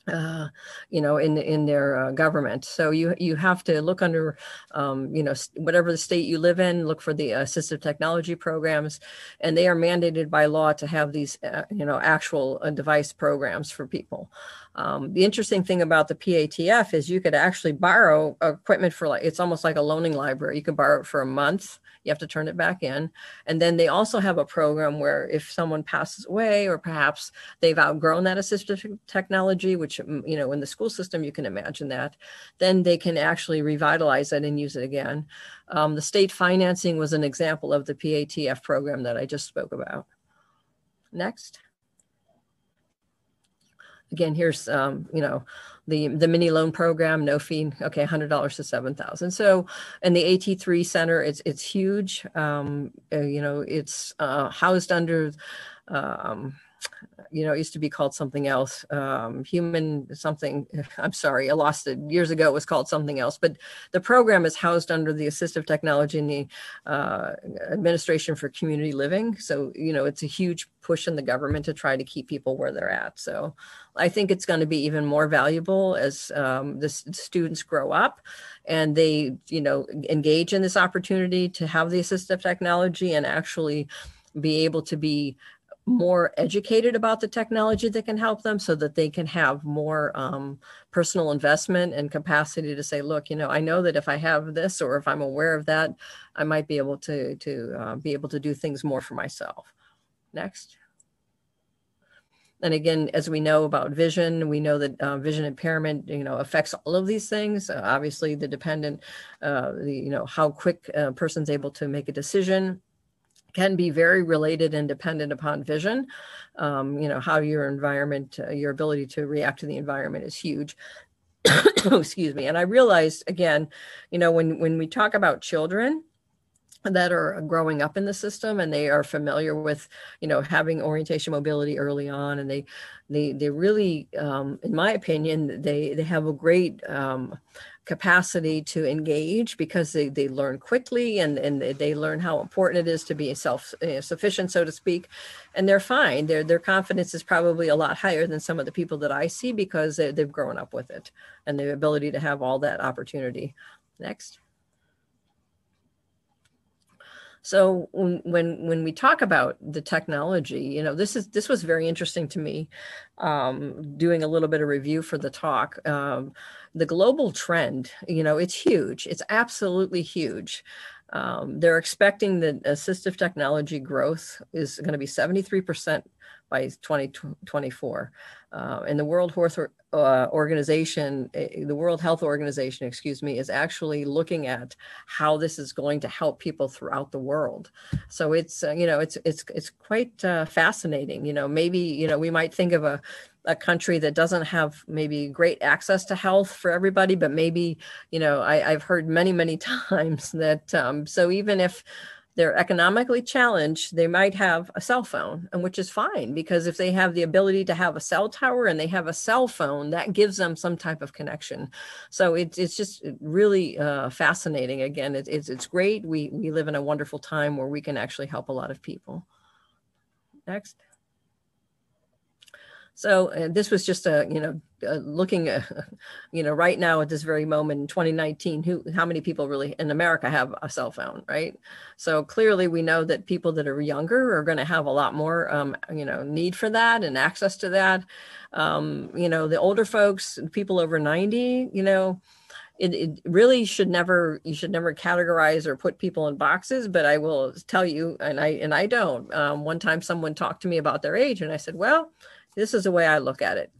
uh, you know, in in their uh, government. So you you have to look under, um, you know, whatever the state you live in. Look for the assistive technology programs, and they are mandated by law to have these, uh, you know, actual uh, device programs for people. Um, the interesting thing about the PATF is you could actually borrow equipment for like it's almost like a loaning library. You could borrow it for a month you have to turn it back in. And then they also have a program where if someone passes away or perhaps they've outgrown that assistive technology, which, mm, you know, in the school system, you can imagine that, then they can actually revitalize it and use it again. Um, the state financing was an example of the PATF program that I just spoke about. Next. Again, here's, um, you know, the the mini loan program, no fee. Okay, hundred dollars to seven thousand. So, and the AT three center, it's it's huge. Um, uh, you know, it's uh, housed under. Um, you know, it used to be called something else, um, human something. I'm sorry, I lost it years ago. It was called something else, but the program is housed under the assistive technology and the uh, administration for community living. So, you know, it's a huge push in the government to try to keep people where they're at. So, I think it's going to be even more valuable as um, the students grow up and they, you know, engage in this opportunity to have the assistive technology and actually be able to be more educated about the technology that can help them so that they can have more um, personal investment and capacity to say look you know i know that if i have this or if i'm aware of that i might be able to to uh, be able to do things more for myself. Next. And again as we know about vision we know that uh, vision impairment you know affects all of these things. Uh, obviously the dependent uh, the, you know how quick a person's able to make a decision can be very related and dependent upon vision. Um, you know, how your environment, uh, your ability to react to the environment is huge. Excuse me. And I realized again, you know, when when we talk about children, that are growing up in the system and they are familiar with you know having orientation mobility early on and they they they really um, in my opinion they they have a great um, capacity to engage because they, they learn quickly and, and they learn how important it is to be self-sufficient, so to speak. And they're fine. Their, their confidence is probably a lot higher than some of the people that I see because they, they've grown up with it and the ability to have all that opportunity. Next. So when, when we talk about the technology, you know, this is this was very interesting to me. Um, doing a little bit of review for the talk, um, the global trend, you know, it's huge. It's absolutely huge. Um, they're expecting that assistive technology growth is going to be 73% by 2024. Uh, and the World Health uh, Organization, uh, the World Health Organization, excuse me, is actually looking at how this is going to help people throughout the world. So it's uh, you know it's it's it's quite uh, fascinating. You know, maybe you know we might think of a a country that doesn't have maybe great access to health for everybody, but maybe you know I, have heard many many times that um, so even if they're economically challenged, they might have a cell phone, and which is fine because if they have the ability to have a cell tower and they have a cell phone, that gives them some type of connection. So it's it's just really uh, fascinating. Again, it, it's it's great. We we live in a wonderful time where we can actually help a lot of people. Next. So this was just a, you know, looking, you know, right now at this very moment in 2019, who, how many people really in America have a cell phone, right? So clearly we know that people that are younger are going to have a lot more, um, you know, need for that and access to that. Um, you know, the older folks, people over 90, you know, it, it, really should never you should never categorize or put people in boxes but i will tell you and i and i don't um, one time someone talked to me about their age and i said well this is the way I look at it.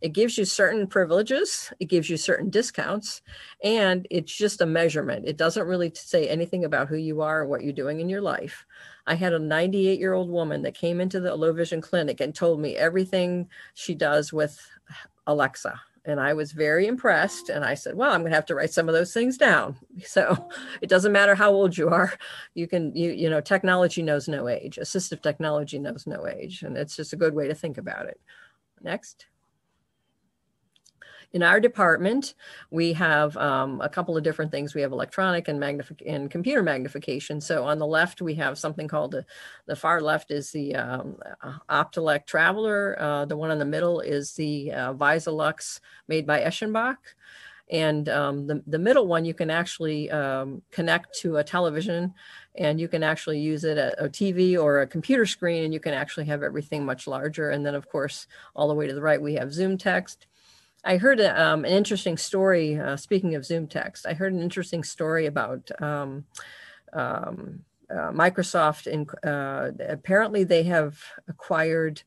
It gives you certain privileges, it gives you certain discounts, and it's just a measurement. It doesn't really say anything about who you are or what you're doing in your life. I had a 98 year old woman that came into the low vision clinic and told me everything she does with Alexa. And I was very impressed. And I said, well, I'm going to have to write some of those things down. So it doesn't matter how old you are. You can, you, you know, technology knows no age. Assistive technology knows no age. And it's just a good way to think about it. Next in our department, we have um, a couple of different things. We have electronic and magnific- and computer magnification. So on the left, we have something called the, the far left is the um, uh, Optelec Traveler. Uh, the one in the middle is the uh, Visolux made by Eschenbach. And um, the, the middle one, you can actually um, connect to a television and you can actually use it at a TV or a computer screen and you can actually have everything much larger. And then, of course, all the way to the right, we have Zoom text. I heard um, an interesting story. Uh, speaking of Zoom text, I heard an interesting story about um, um, uh, Microsoft. And uh, apparently, they have acquired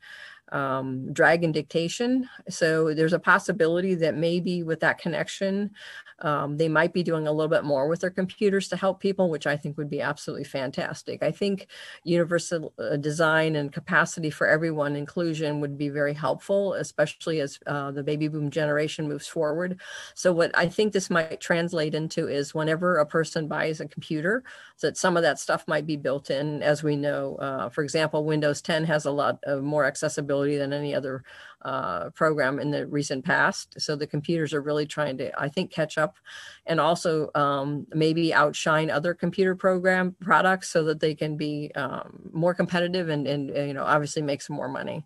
um, Dragon dictation. So there's a possibility that maybe with that connection, um, they might be doing a little bit more with their computers to help people, which I think would be absolutely fantastic. I think universal uh, design and capacity for everyone inclusion would be very helpful, especially as uh, the baby boom generation moves forward. So what I think this might translate into is whenever a person buys a computer, that some of that stuff might be built in. As we know, uh, for example, Windows 10 has a lot of more accessibility than any other uh, program in the recent past. So the computers are really trying to, I think, catch up and also um, maybe outshine other computer program products so that they can be um, more competitive and, and, you know, obviously make some more money.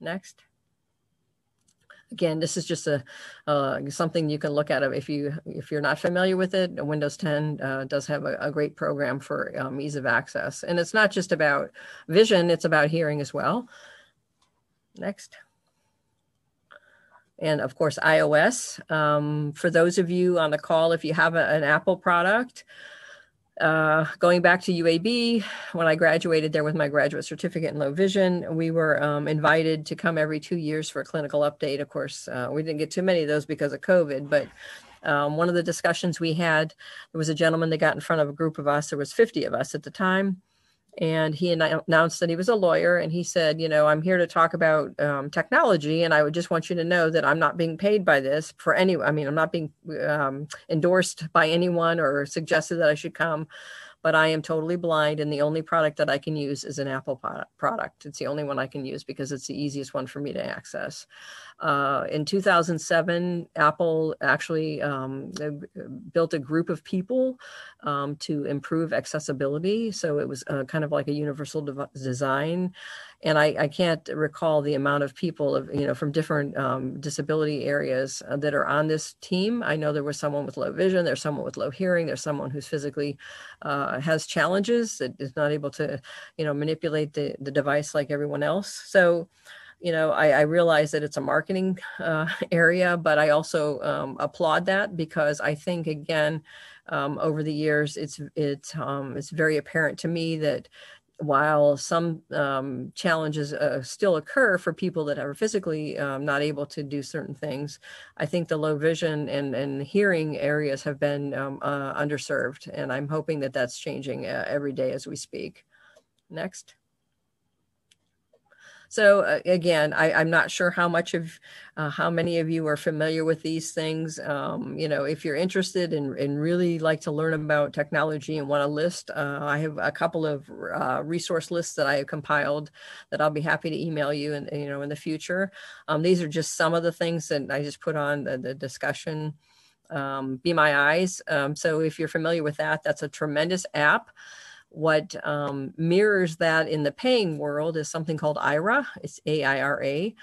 Next again this is just a uh, something you can look at if you if you're not familiar with it windows 10 uh, does have a, a, great program for um, ease of access and it's not just about vision it's about hearing as well next and of course iOS. Um, for those of you on the call, if you have a, an Apple product, uh, going back to UAB, when I graduated there with my graduate certificate in low vision, we were um, invited to come every two years for a clinical update. Of course, uh, we didn't get too many of those because of COVID, but um, one of the discussions we had, there was a gentleman that got in front of a group of us. There was 50 of us at the time and he announced that he was a lawyer and he said you know i'm here to talk about um, technology and i would just want you to know that i'm not being paid by this for any i mean i'm not being um, endorsed by anyone or suggested that i should come but I am totally blind and the only product that I can use is an Apple product. It's the only one I can use because it's the easiest one for me to access. Uh, in 2007, Apple actually um, built a group of people um, to improve accessibility. So it was uh, kind of like a universal design and I, I, can't recall the amount of people of you know from different um, disability areas uh, that are on this team. I know there was someone with low vision, there's someone with low hearing, there's someone who's physically uh, has challenges that is not able to you know manipulate the the device like everyone else. So you know, I, I, realize that it's a marketing uh, area, but I also um, applaud that because I think again, um, over the years, it's it's um, it's very apparent to me that while some um, challenges uh, still occur for people that are physically um, not able to do certain things, I think the low vision and, and hearing areas have been um, uh, underserved. And I'm hoping that that's changing uh, every day as we speak. Next. So uh, again, I, am not sure how much of, uh, how many of you are familiar with these things. Um, you know, if you're interested and, and really like to learn about technology and want a list, uh, I have a couple of uh, resource lists that I have compiled that I'll be happy to email you and you know in the future. Um, these are just some of the things that I just put on the, the discussion. Um, Be My Eyes. Um, so if you're familiar with that, that's a tremendous app. What um, mirrors that in the paying world is something called Aira. It's A I R A.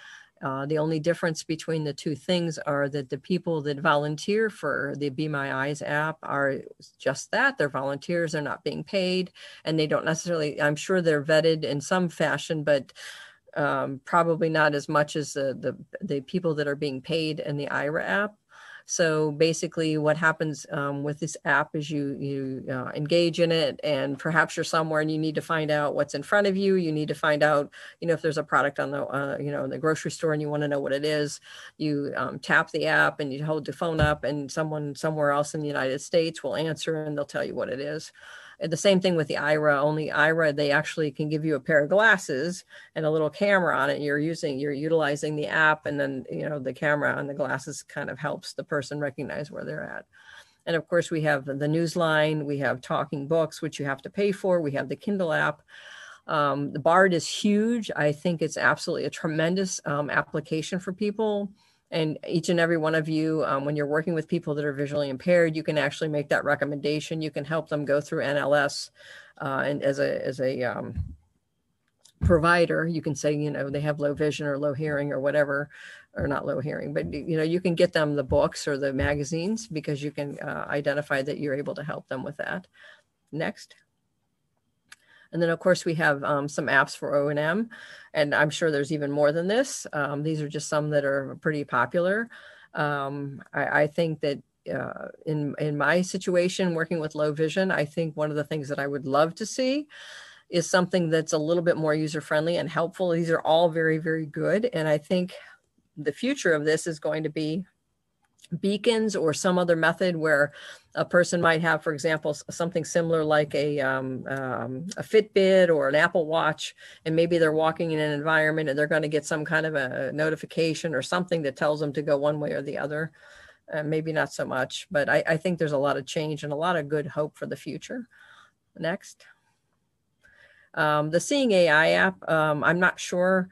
Uh, the only difference between the two things are that the people that volunteer for the Be My Eyes app are just that. They're volunteers, they're not being paid, and they don't necessarily, I'm sure they're vetted in some fashion, but um, probably not as much as the, the, the people that are being paid in the Aira app. So basically, what happens um, with this app is you you uh, engage in it, and perhaps you're somewhere and you need to find out what's in front of you. You need to find out, you know, if there's a product on the uh, you know in the grocery store and you want to know what it is. You um, tap the app and you hold the phone up, and someone somewhere else in the United States will answer and they'll tell you what it is the same thing with the Aira, only Aira, they actually can give you a pair of glasses and a little camera on it. You're using, you're utilizing the app and then, you know, the camera on the glasses kind of helps the person recognize where they're at. And of course, we have the Newsline, we have Talking Books, which you have to pay for. We have the Kindle app. Um, the Bard is huge. I think it's absolutely a tremendous um, application for people. And each and every one of you, um, when you're working with people that are visually impaired, you can actually make that recommendation. You can help them go through NLS, uh, and as a as a um, provider, you can say, you know, they have low vision or low hearing or whatever, or not low hearing, but you know, you can get them the books or the magazines because you can uh, identify that you're able to help them with that. Next. And then of course we have um, some apps for O&M and I'm sure there's even more than this. Um, these are just some that are pretty popular. Um, I, I, think that uh, in, in my situation working with low vision, I think one of the things that I would love to see is something that's a little bit more user friendly and helpful. These are all very, very good. And I think the future of this is going to be beacons or some other method where a person might have, for example, something similar like a, um, um, a Fitbit or an Apple Watch, and maybe they're walking in an environment and they're going to get some kind of a notification or something that tells them to go one way or the other. Uh, maybe not so much, but I, I think there's a lot of change and a lot of good hope for the future. Next. Um, the Seeing AI app, um, I'm not sure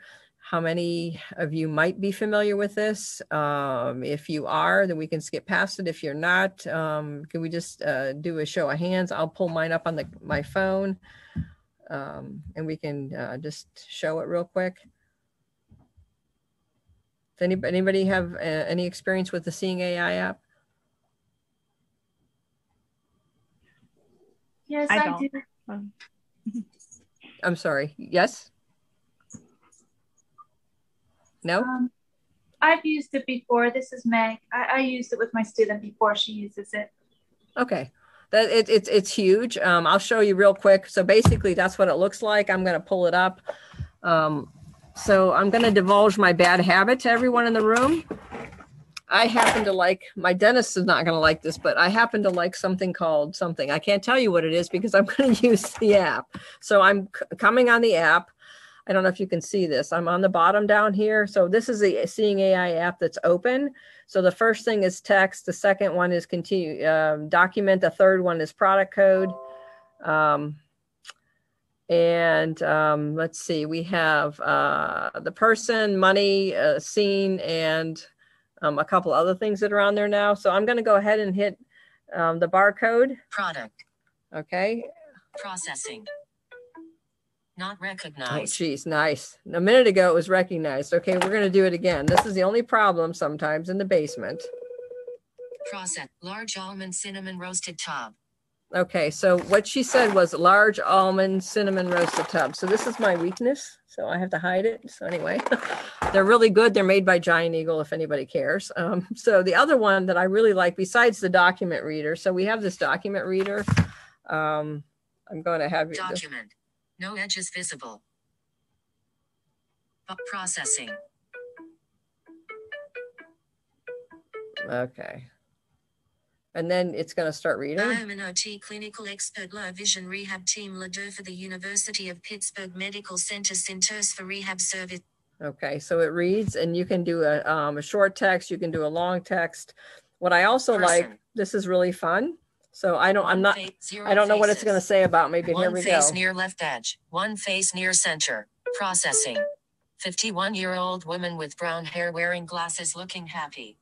how many of you might be familiar with this. Um, if you are, then we can skip past it. If you're not, um, can we just uh, do a show of hands? I'll pull mine up on the, my phone um, and we can uh, just show it real quick. Does anybody, anybody have uh, any experience with the Seeing AI app? Yes, I, I do. I'm sorry. Yes? No? Um, I've used it before. This is Meg. I, I, used it with my student before she uses it. Okay. That it, it, it's huge. Um, I'll show you real quick. So basically that's what it looks like. I'm going to pull it up. Um, so I'm going to divulge my bad habit to everyone in the room. I happen to like, my dentist is not going to like this, but I happen to like something called something. I can't tell you what it is because I'm going to use the app. So I'm coming on the app. I don't know if you can see this. I'm on the bottom down here. So this is the Seeing AI app that's open. So the first thing is text. The second one is continue um, document. The third one is product code. Um, and um, let's see, we have uh, the person, money, uh, scene, and um, a couple other things that are on there now. So I'm going to go ahead and hit um, the barcode. Product. Okay. Processing. Not recognized. Oh, recognized. geez, nice. A minute ago it was recognized. Okay, we're going to do it again. This is the only problem sometimes in the basement. Process. Large almond cinnamon roasted tub. Okay, so what she said was large almond cinnamon roasted tub. So this is my weakness. So I have to hide it. So anyway, they're really good. They're made by Giant Eagle if anybody cares. Um, so the other one that I really like besides the document reader. So we have this document reader. Um, I'm going to have you. Document. No edges visible. But processing. Okay. And then it's going to start reading. I am an OT clinical expert low vision rehab team leader for the University of Pittsburgh Medical Center Centers for Rehab Service. Okay, so it reads, and you can do a, um, a short text, you can do a long text. What I also like, this is really fun. So I don't, I'm not, zero I don't know what it's going to say about me, but here One we go. One face near left edge. One face near center. Processing. 51 year old woman with brown hair wearing glasses looking happy.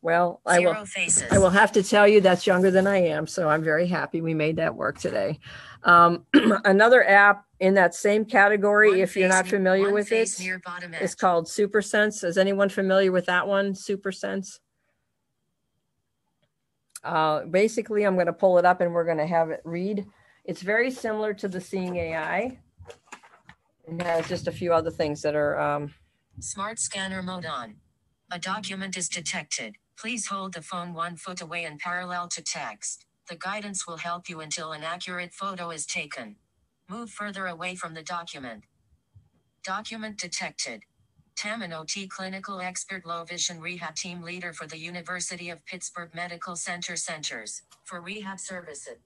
Well, I Zero will, faces. I will have to tell you that's younger than I am. So I'm very happy we made that work today. Um, another app in that same category, One if you're not familiar with it, near bottom it's edge. called SuperSense. Is anyone familiar with that one? Super SuperSense? Uh, basically, I'm going to pull it up and we're going to have it read. It's very similar to the Seeing AI. It has just a few other things that are, um, Smart scanner mode on. A document is detected. Please hold the phone one foot away and parallel to text. The guidance will help you until an accurate photo is taken. Move further away from the document. Document detected. Tam an OT clinical expert low vision rehab team leader for the University of Pittsburgh Medical Center Centers for Rehab Services.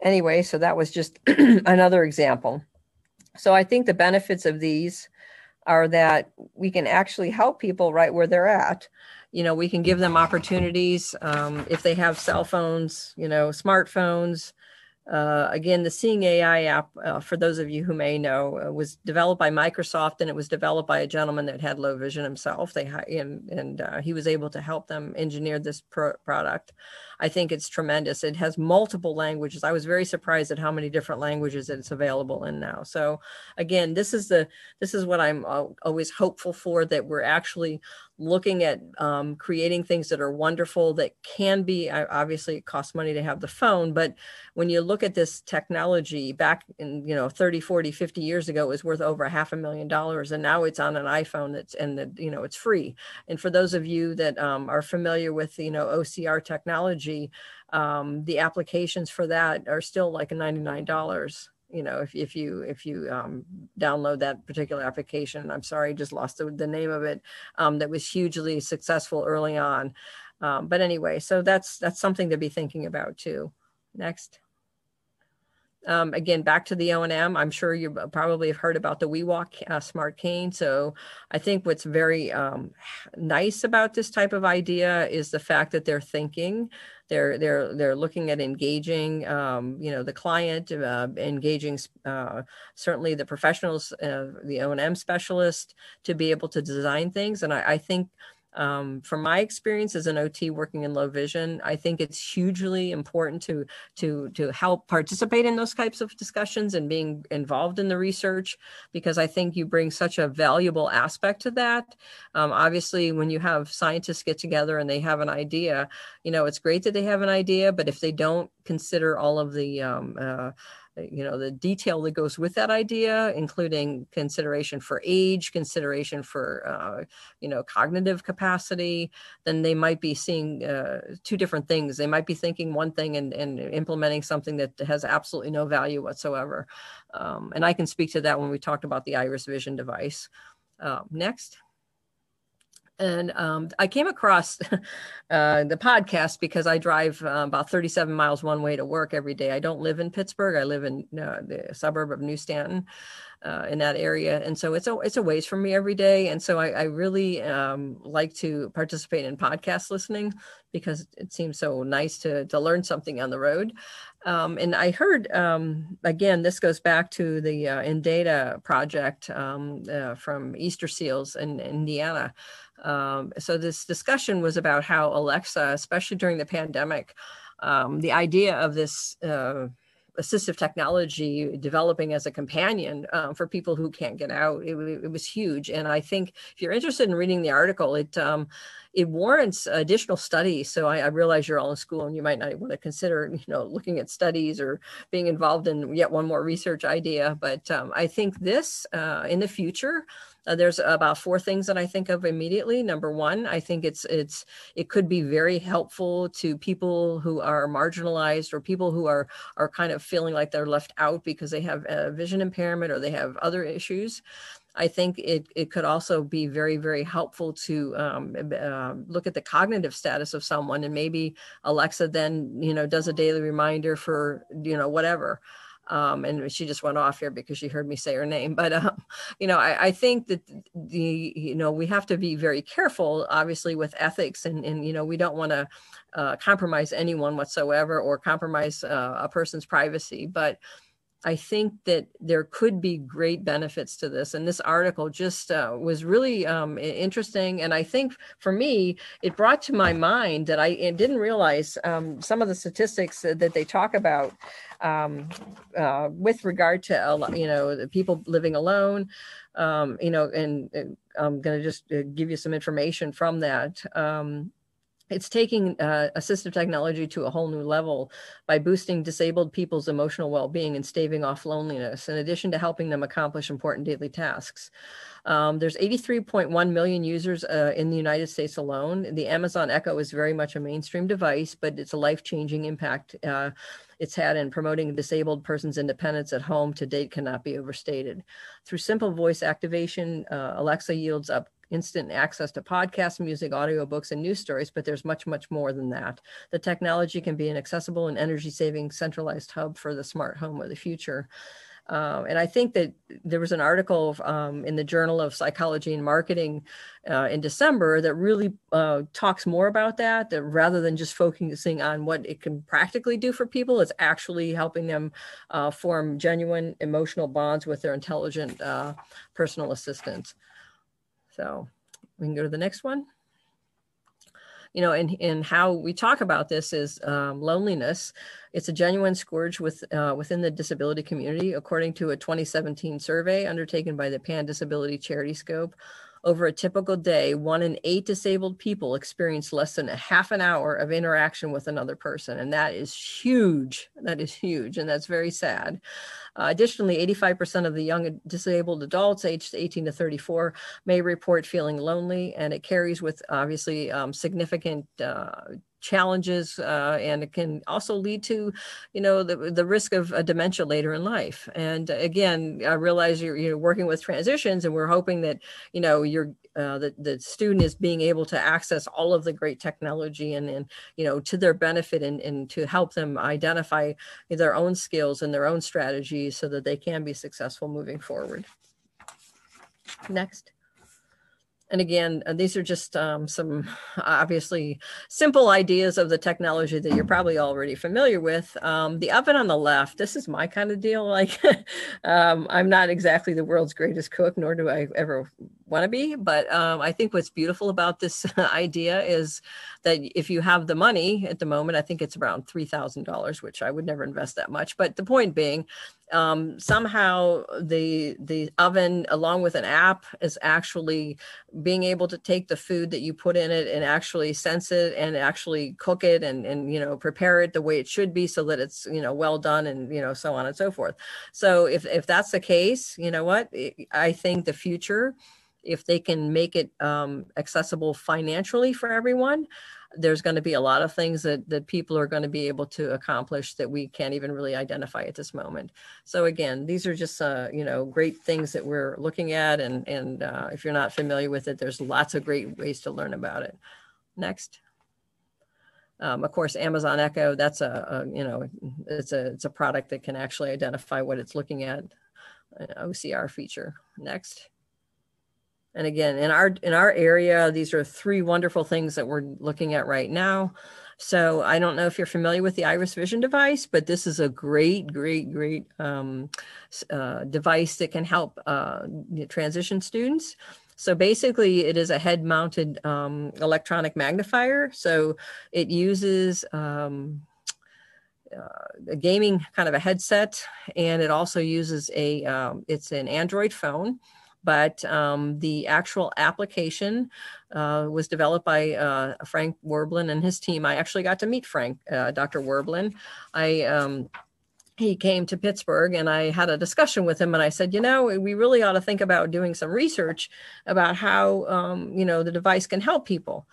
anyway, so that was just another example. So I think the benefits of these are that we can actually help people right where they're at. You know, we can give them opportunities um, if they have cell phones, you know, smartphones. Uh, again, the Seeing AI app, uh, for those of you who may know, uh, was developed by Microsoft and it was developed by a gentleman that had low vision himself. They and, and uh, he was able to help them engineer this pro- product. I think it's tremendous. It has multiple languages. I was very surprised at how many different languages it's available in now. So, again, this is the this is what I'm always hopeful for that we're actually looking at um, creating things that are wonderful that can be obviously it costs money to have the phone but when you look at this technology back in you know 30 40 50 years ago it was worth over a half a million dollars and now it's on an iphone that's and the, you know it's free and for those of you that um, are familiar with you know ocr technology um, the applications for that are still like $99 you know if, if you if you um, download that particular application. I'm sorry just lost the, the name of it um, that was hugely successful early on. Um, but anyway so that's that's something to be thinking about too. Next. Um, again, back to the O&M, I'm sure you probably have heard about the WeWalk uh, Smart Cane. So I think what's very um, nice about this type of idea is the fact that they're thinking they're they're they're looking at engaging, um, you know, the client, uh, engaging uh, certainly the professionals, uh, the O and M specialist, to be able to design things. And I, I think um, from my experience as an OT working in low vision, I think it's hugely important to to to help participate in those types of discussions and being involved in the research because I think you bring such a valuable aspect to that. Um, obviously, when you have scientists get together and they have an idea, you know, it's great that they have an idea, but if they don't consider all of the um, uh, you know the detail that goes with that idea including consideration for age consideration for uh, you know cognitive capacity then they might be seeing uh, two different things. They might be thinking one thing and, and implementing something that has absolutely no value whatsoever. Um, and i can speak to that when we talked about the iris vision device. Uh, next and um, I came across uh, the podcast because I drive uh, about 37 miles one way to work every day. I don't live in Pittsburgh. I live in uh, the suburb of New Stanton, uh, in that area, and so it's a it's a ways for me every day. And so I, I really um, like to participate in podcast listening because it seems so nice to to learn something on the road. Um, and I heard um, again, this goes back to the uh, InData project um, uh, from Easter Seals in Indiana. Um, so this discussion was about how Alexa, especially during the pandemic, um, the idea of this uh, assistive technology developing as a companion um, for people who can't get out, it, it, was huge. And I think if you're interested in reading the article, it um, it warrants additional studies. So I, I, realize you're all in school and you might not want to consider, you know, looking at studies or being involved in yet one more research idea. But um, I think this uh, in the future, uh, there's about four things that I think of immediately. Number one, I think it's it's it could be very helpful to people who are marginalized or people who are are kind of feeling like they're left out because they have a vision impairment or they have other issues. I think it, it could also be very, very helpful to um, uh, look at the cognitive status of someone and maybe Alexa then, you know, does a daily reminder for, you know, whatever. Um, and she just went off here because she heard me say her name. But um, you know, I, I, think that the you know we have to be very careful, obviously, with ethics, and and you know we don't want to uh, compromise anyone whatsoever or compromise uh, a person's privacy. But I think that there could be great benefits to this. And this article just uh, was really um, interesting. And I think for me, it brought to my mind that I didn't realize um, some of the statistics that they talk about um, uh, with regard to, you know, the people living alone. Um, you know, and, and I'm going to just uh, give you some information from that. Um, it's taking uh, assistive technology to a whole new level by boosting disabled people's emotional well-being and staving off loneliness in addition to helping them accomplish important daily tasks um, there's 83.1 million users uh, in the united states alone the amazon echo is very much a mainstream device but it's a life-changing impact uh, it's had in promoting disabled persons' independence at home to date cannot be overstated. Through simple voice activation, uh, Alexa yields up instant access to podcasts, music, audiobooks, and news stories, but there's much, much more than that. The technology can be an accessible and energy saving centralized hub for the smart home of the future. Uh, and I think that there was an article um, in the Journal of Psychology and Marketing uh, in December that really uh, talks more about that, that rather than just focusing on what it can practically do for people, it's actually helping them uh, form genuine emotional bonds with their intelligent uh, personal assistants. So we can go to the next one you know, and, and how we talk about this is um, loneliness. It's a genuine scourge with, uh, within the disability community, according to a 2017 survey undertaken by the Pan Disability Charity Scope. Over a typical day, one in eight disabled people experience less than a half an hour of interaction with another person. And that is huge. That is huge. And that's very sad. Uh, additionally, 85% of the young disabled adults aged 18 to 34 may report feeling lonely, and it carries with obviously um, significant uh, challenges uh, and it can also lead to you know the, the risk of a dementia later in life. And again i realize you're, you're working with transitions and we're hoping that you know you're uh, the, the student is being able to access all of the great technology and, and you know to their benefit and, and to help them identify their own skills and their own strategies so that they can be successful moving forward. Next and again, uh, these are just um, some obviously simple ideas of the technology that you're probably already familiar with. Um, the oven on the left, this is my kind of deal. Like, um, I'm not exactly the world's greatest cook, nor do I ever want to be. But um, I think what's beautiful about this idea is that if you have the money at the moment, I think it's around $3,000, which I would never invest that much. But the point being, um, somehow the the oven along with an app is actually being able to take the food that you put in it and actually sense it and actually cook it and and you know prepare it the way it should be so that it's you know well done and you know so on and so forth. So if if that's the case you know what? I think the future if they can make it um, accessible financially for everyone, there's going to be a lot of things that, that people are going to be able to accomplish that we can't even really identify at this moment. So again, these are just, uh, you know, great things that we're looking at. And, and uh, if you're not familiar with it, there's lots of great ways to learn about it. Next. Um, of course, Amazon Echo, that's a, a, you know, it's a, it's a product that can actually identify what it's looking at, an OCR feature. Next. And again, in our in our area, these are three wonderful things that we're looking at right now. So I don't know if you're familiar with the Iris Vision device, but this is a great, great, great um, uh, device that can help uh, transition students. So basically, it is a head-mounted um, electronic magnifier. So it uses um, uh, a gaming kind of a headset, and it also uses a um, it's an Android phone but um, the actual application uh, was developed by uh, Frank Werblin and his team. I actually got to meet Frank, uh, Dr. Werblin. I um, he came to Pittsburgh and I had a discussion with him and I said, you know, we really ought to think about doing some research about how, um, you know, the device can help people.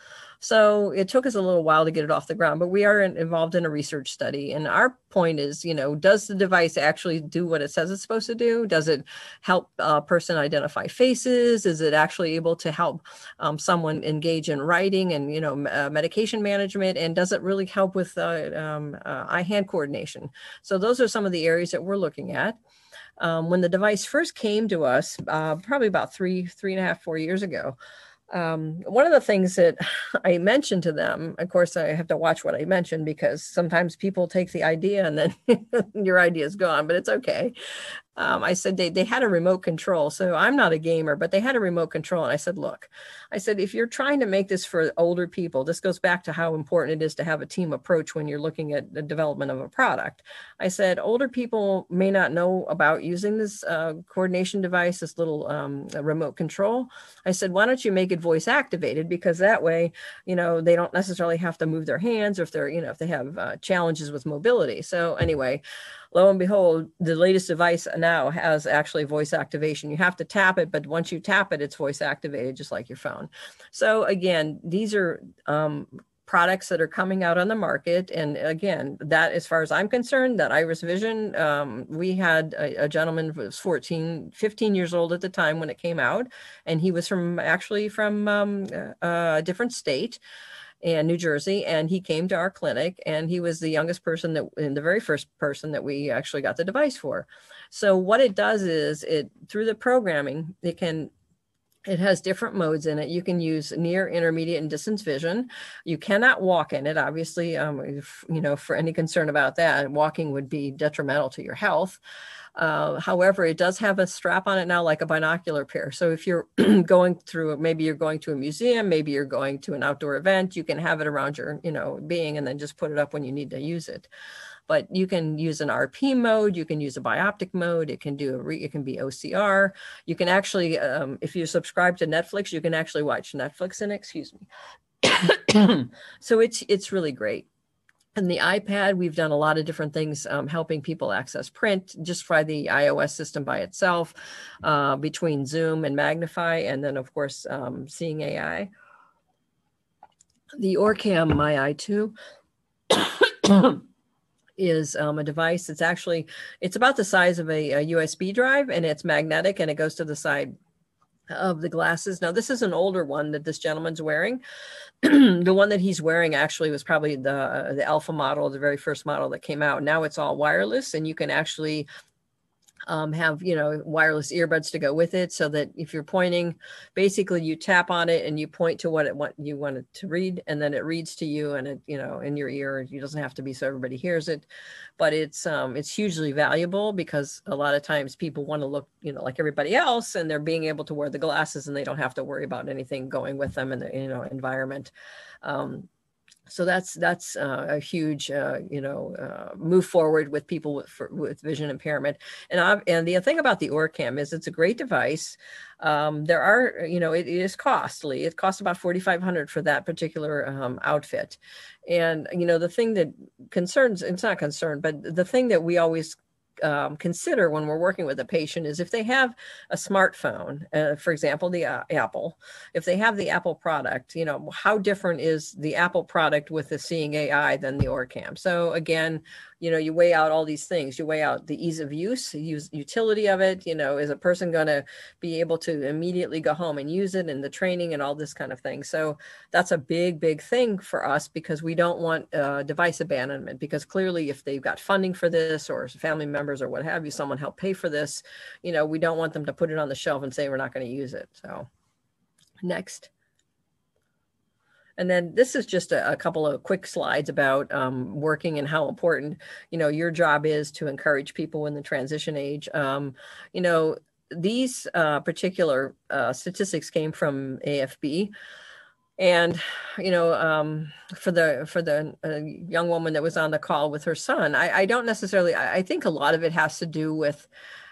So it took us a little while to get it off the ground, but we are involved in a research study. And our point is, you know, does the device actually do what it says it's supposed to do? Does it help a person identify faces? Is it actually able to help um, someone engage in writing and, you know, uh, medication management? And does it really help with uh, um, uh, eye-hand coordination? So those are some of the areas that we're looking at. Um, when the device first came to us, uh, probably about three, three and a half, four years ago, um, one of the things that I mentioned to them, of course, I have to watch what I mention because sometimes people take the idea and then your idea is gone, but it's okay um, I said they, they had a remote control. So I'm not a gamer, but they had a remote control. And I said, look, I said, if you're trying to make this for older people, this goes back to how important it is to have a team approach when you're looking at the development of a product. I said, older people may not know about using this uh, coordination device, this little um, remote control. I said, why don't you make it voice activated? Because that way, you know, they don't necessarily have to move their hands or if they're, you know, if they have uh, challenges with mobility. So anyway, lo and behold, the latest device now has actually voice activation. You have to tap it, but once you tap it, it's voice activated, just like your phone. So again, these are um, products that are coming out on the market. And again, that as far as I'm concerned, that Iris Vision, um, we had a, a, gentleman who was 14, 15 years old at the time when it came out. And he was from actually from um, a different state and New Jersey, and he came to our clinic, and he was the youngest person that, and the very first person that we actually got the device for. So what it does is it through the programming, it can it has different modes in it. You can use near, intermediate, and distance vision. You cannot walk in it, obviously. Um, if, you know, for any concern about that, walking would be detrimental to your health. Uh, however, it does have a strap on it now, like a binocular pair. So if you're going through, maybe you're going to a museum, maybe you're going to an outdoor event, you can have it around your, you know, being, and then just put it up when you need to use it but you can use an RP mode, you can use a bioptic mode, it can do a re, it can be OCR. You can actually, um, if you subscribe to Netflix, you can actually watch Netflix in excuse me. so it's it's really great. And the iPad, we've done a lot of different things um, helping people access print just by the iOS system by itself, uh, between Zoom and Magnify, and then, of course, um, Seeing AI. The Orcam MyEye 2 is um, a device. It's actually it's about the size of a, a, USB drive, and it's magnetic, and it goes to the side of the glasses. Now, this is an older one that this gentleman's wearing. the one that he's wearing actually was probably the uh, the alpha model, the very first model that came out. Now it's all wireless, and you can actually um, have you know wireless earbuds to go with it so that if you're pointing basically you tap on it and you point to what it what you want it to read and then it reads to you and it you know in your ear. It doesn't have to be so everybody hears it but it's um it's hugely valuable because a lot of times people want to look you know like everybody else and they're being able to wear the glasses and they don't have to worry about anything going with them in the you know environment. Um, so that's that's uh, a huge uh, you know uh, move forward with people with, for, with vision impairment. And i and the thing about the orcam is it's a great device. Um, there are you know it, it is costly. It costs about 4500 for that particular um, outfit. And you know the thing that concerns it's not concerned but the thing that we always um, consider when we're working with a patient is if they have a smartphone, uh, for example, the uh, Apple, if they have the Apple product, you know, how different is the Apple product with the Seeing AI than the Orcam? So again, you know you weigh out all these things. You weigh out the ease of use use utility of it you know is a person going to be able to immediately go home and use it and the training and all this kind of thing. So that's a big big thing for us because we don't want uh, device abandonment because clearly if they've got funding for this or family members or what have you someone help pay for this you know we don't want them to put it on the shelf and say we're not going to use it. So next and then this is just a, a couple of quick slides about um, working and how important, you know, your job is to encourage people in the transition age. Um, you know, these uh, particular uh, statistics came from AFB and you know um, for the for the uh, young woman that was on the call with her son I, I don't necessarily I, I, think a lot of it has to do with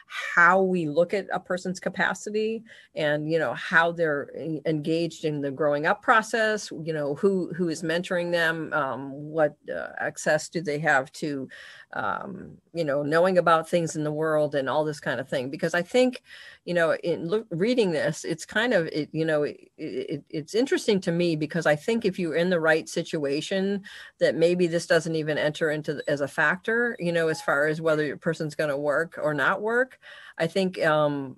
how we look at a person's capacity and you know how they're engaged in the growing up process you know who who is mentoring them um, what uh, access do they have to um, you know knowing about things in the world and all this kind of thing because i think you know in reading this it's kind of it, you know it, it, it's interesting to me because i think if you're in the right situation that maybe this doesn't even enter into as a factor you know as far as whether your person's going to work or not work. I think um,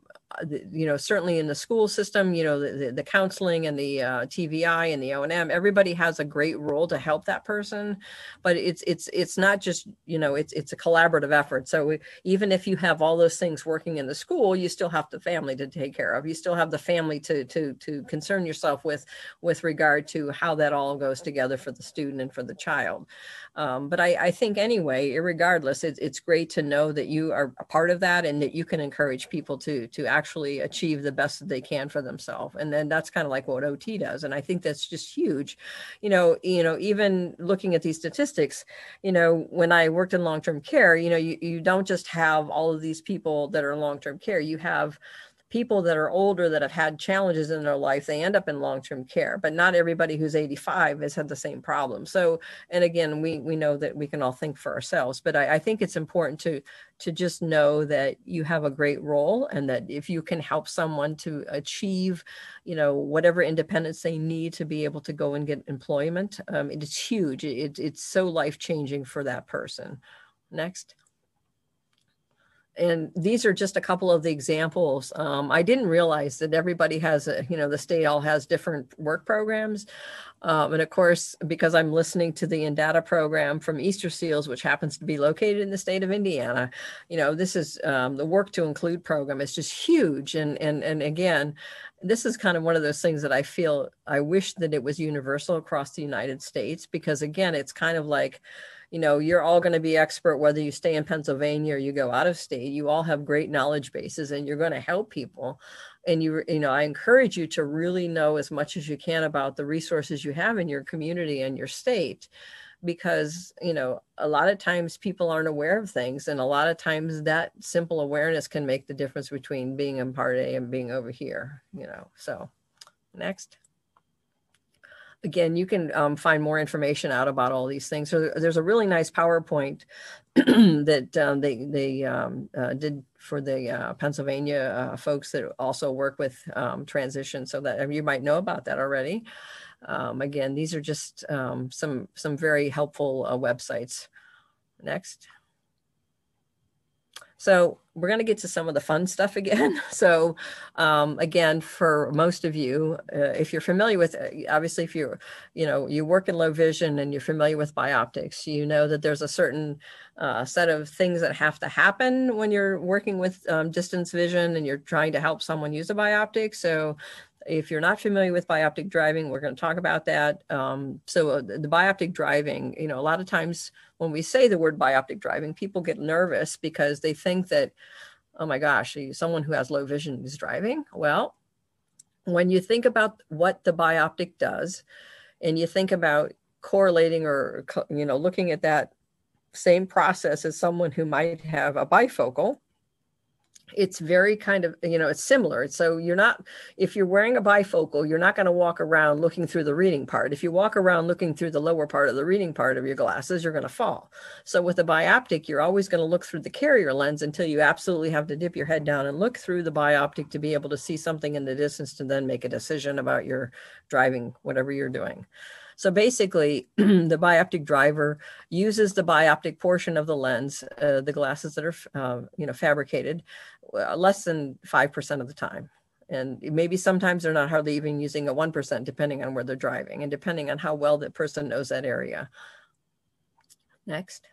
you know certainly in the school system you know the, the, counseling and the uh, tvi and the o&m everybody has a great role to help that person. But it's it's it's not just you know it's it's a collaborative effort. So even if you have all those things working in the school you still have the family to take care of. You still have the family to to to concern yourself with with regard to how that all goes together for the student and for the child. Um, but I, I think anyway regardless it's, it's great to know that you are a part of that and that you can encourage people to to actually actually achieve the best that they can for themselves. And then that's kind of like what ot does. And i think that's just huge. You know you know even looking at these statistics you know when i worked in long-term care you know you, you don't just have all of these people that are in long-term care. You have people that are older that have had challenges in their life they end up in long-term care but not everybody who's 85 has had the same problem. So and again we we know that we can all think for ourselves but I, I, think it's important to to just know that you have a great role and that if you can help someone to achieve you know whatever independence they need to be able to go and get employment um, it is huge. It, it's so life changing for that person. Next and these are just a couple of the examples. Um, I didn't realize that everybody has, a, you know, the state all has different work programs. Um, and of course, because I'm listening to the Indata program from Easter Seals, which happens to be located in the state of Indiana, you know, this is um, the Work to Include program is just huge. And and and again, this is kind of one of those things that I feel I wish that it was universal across the United States because again, it's kind of like you know you're all going to be expert whether you stay in pennsylvania or you go out of state. You all have great knowledge bases and you're going to help people. And you you know i encourage you to really know as much as you can about the resources you have in your community and your state because you know a lot of times people aren't aware of things and a lot of times that simple awareness can make the difference between being in part a and being over here you know so next again, you can um, find more information out about all these things. So there's a really nice PowerPoint that um, they they um, uh, did for the uh, Pennsylvania uh, folks that also work with um, transition, so that you might know about that already. Um, again, these are just um, some some very helpful uh, websites. Next. So we're going to get to some of the fun stuff again. So um, again, for most of you, uh, if you're familiar with, uh, obviously, if you you know you work in low vision and you're familiar with bioptics, you know that there's a certain uh, set of things that have to happen when you're working with um, distance vision and you're trying to help someone use a bioptic. So if you're not familiar with bioptic driving, we're going to talk about that. Um, so uh, the, the bioptic driving, you know, a lot of times when we say the word bioptic driving, people get nervous because they think that, oh my gosh, someone who has low vision is driving. Well, when you think about what the bioptic does, and you think about correlating or you know looking at that same process as someone who might have a bifocal it's very kind of you know it's similar. So you're not if you're wearing a bifocal you're not going to walk around looking through the reading part. If you walk around looking through the lower part of the reading part of your glasses you're going to fall. So with a bioptic you're always going to look through the carrier lens until you absolutely have to dip your head down and look through the bioptic to be able to see something in the distance to then make a decision about your driving whatever you're doing so basically, the bioptic driver uses the bioptic portion of the lens, uh, the glasses that are uh, you know fabricated, uh, less than five percent of the time. And maybe sometimes they're not hardly even using a 1%, depending on where they're driving and depending on how well the person knows that area. Next.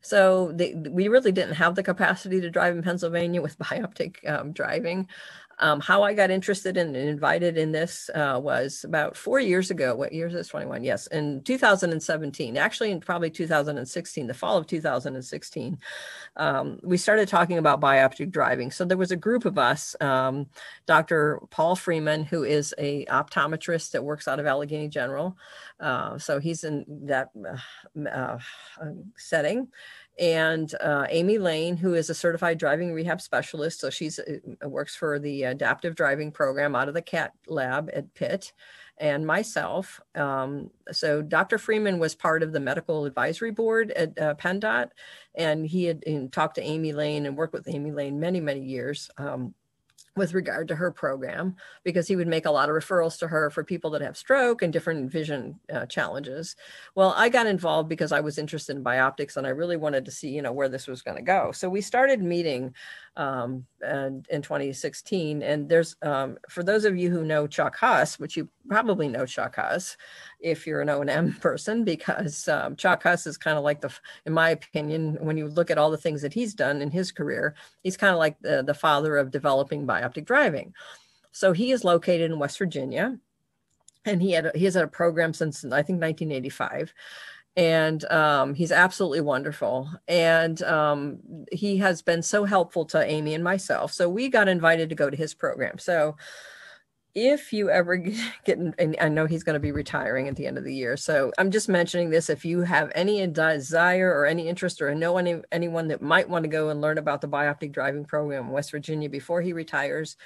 So we really didn't have the capacity to drive in Pennsylvania with bioptic um, driving. Um, how I got interested in and invited in this uh, was about four years ago. What year is this? 21. Yes, in 2017. Actually, in probably 2016, the fall of 2016, um, we started talking about bioptic driving. So there was a group of us. Um, Dr. Paul Freeman, who is a optometrist that works out of Allegheny General. Uh, so he's in that uh, uh setting and uh, Amy Lane, who is a certified driving rehab specialist. So she's uh, works for the adaptive driving program out of the CAT lab at Pitt, and myself. Um, so Dr. Freeman was part of the medical advisory board at uh, PennDOT, and he had talked to Amy Lane and worked with Amy Lane many, many years. Um, with regard to her program because he would make a lot of referrals to her for people that have stroke and different vision uh, challenges. Well, I got involved because I was interested in bioptics and I really wanted to see, you know, where this was going to go. So we started meeting um, and in 2016. And there's, um, for those of you who know Chuck Huss, which you probably know Chuck Huss, if you're an O&M person, because um, Chuck Huss is kind of like the, in my opinion, when you look at all the things that he's done in his career, he's kind of like the, the father of developing bioptic driving. So he is located in West Virginia and he had a, he has had a program since I think 1985 and um, he's absolutely wonderful. And um, he has been so helpful to Amy and myself. So we got invited to go to his program. So if you ever get, and I know he's going to be retiring at the end of the year. So I'm just mentioning this. If you have any desire or any interest or know any, anyone that might want to go and learn about the bioptic driving program in West Virginia before he retires,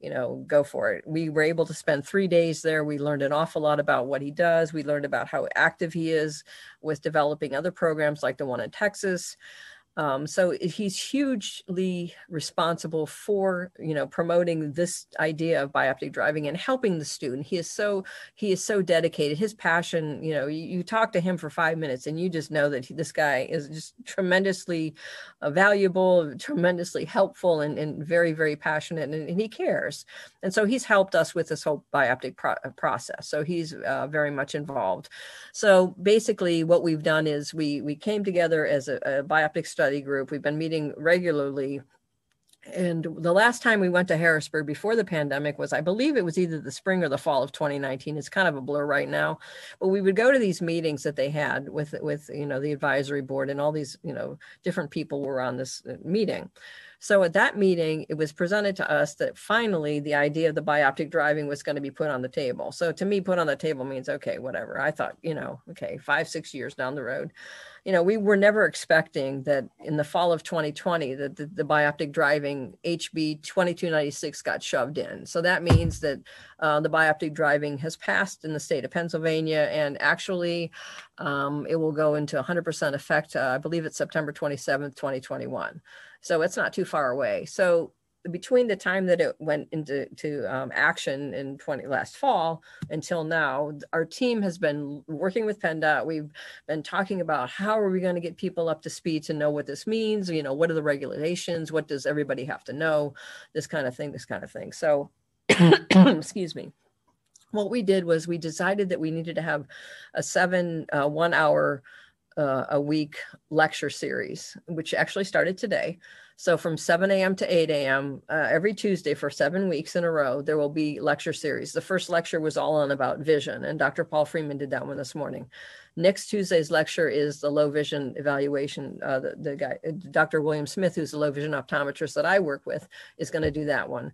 you know, go for it. We were able to spend three days there. We learned an awful lot about what he does. We learned about how active he is with developing other programs like the one in Texas. Um, so he's hugely responsible for you know promoting this idea of bioptic driving and helping the student. He is so he is so dedicated. His passion, you know, you, you talk to him for five minutes and you just know that he, this guy is just tremendously uh, valuable, tremendously helpful, and, and very very passionate, and, and, he cares. And so he's helped us with this whole bioptic pro- uh, process. So he's uh, very much involved. So basically, what we've done is we we came together as a, a bioptic study study group. We've been meeting regularly. And the last time we went to Harrisburg before the pandemic was, I believe it was either the spring or the fall of 2019. It's kind of a blur right now. But we would go to these meetings that they had with, with you know, the advisory board and all these, you know, different people were on this uh, meeting. So at that meeting, it was presented to us that finally the idea of the bioptic driving was going to be put on the table. So to me, put on the table means, okay, whatever. I thought, you know, okay, five, six years down the road. You know, we were never expecting that in the fall of 2020 that the, the bioptic driving HB 2296 got shoved in. So that means that uh, the bioptic driving has passed in the state of Pennsylvania and actually um, it will go into 100% effect, uh, I believe it's September 27th, 2021. So it's not too far away. So between the time that it went into to um, action in 20 last fall until now, our team has been working with PennDOT. We've been talking about how are we going to get people up to speed to know what this means. You know, what are the regulations? What does everybody have to know? This kind of thing. This kind of thing. So, excuse me. What we did was we decided that we needed to have a seven uh, one hour uh, a week lecture series, which actually started today. So from 7 a.m. to 8 a.m. Uh, every Tuesday for seven weeks in a row, there will be lecture series. The first lecture was all on about vision, and Dr. Paul Freeman did that one this morning. Next Tuesday's lecture is the low vision evaluation. Uh, the, the guy, Dr. William Smith, who's a low vision optometrist that I work with, is going to do that one.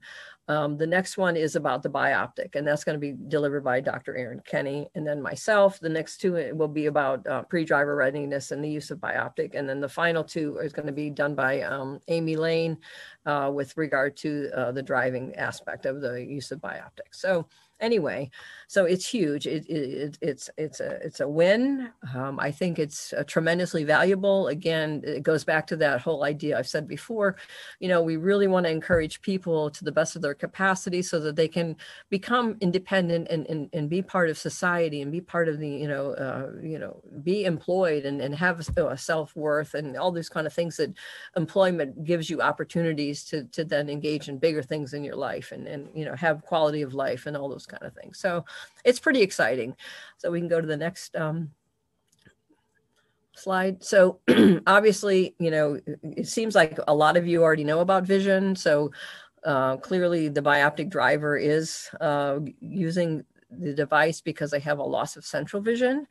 Um, the next one is about the bioptic, and that's going to be delivered by Dr. Aaron Kenny, and then myself. The next two will be about uh, pre-driver readiness and the use of bioptic, and then the final two is going to be done by um, Amy Lane uh, with regard to uh, the driving aspect of the use of bioptic. So anyway so it's huge. It, it, it's it's a it's a win. Um, i think it's tremendously valuable. Again it goes back to that whole idea i've said before. You know we really want to encourage people to the best of their capacity so that they can become independent and, and, and be part of society and be part of the you know uh, you know be employed and, and have a self-worth and all these kind of things that employment gives you opportunities to to then engage in bigger things in your life and and you know have quality of life and all those kind of thing. So it's pretty exciting. So we can go to the next um, slide. So obviously, you know, it seems like a lot of you already know about vision. So uh, clearly the bioptic driver is uh, using the device because they have a loss of central vision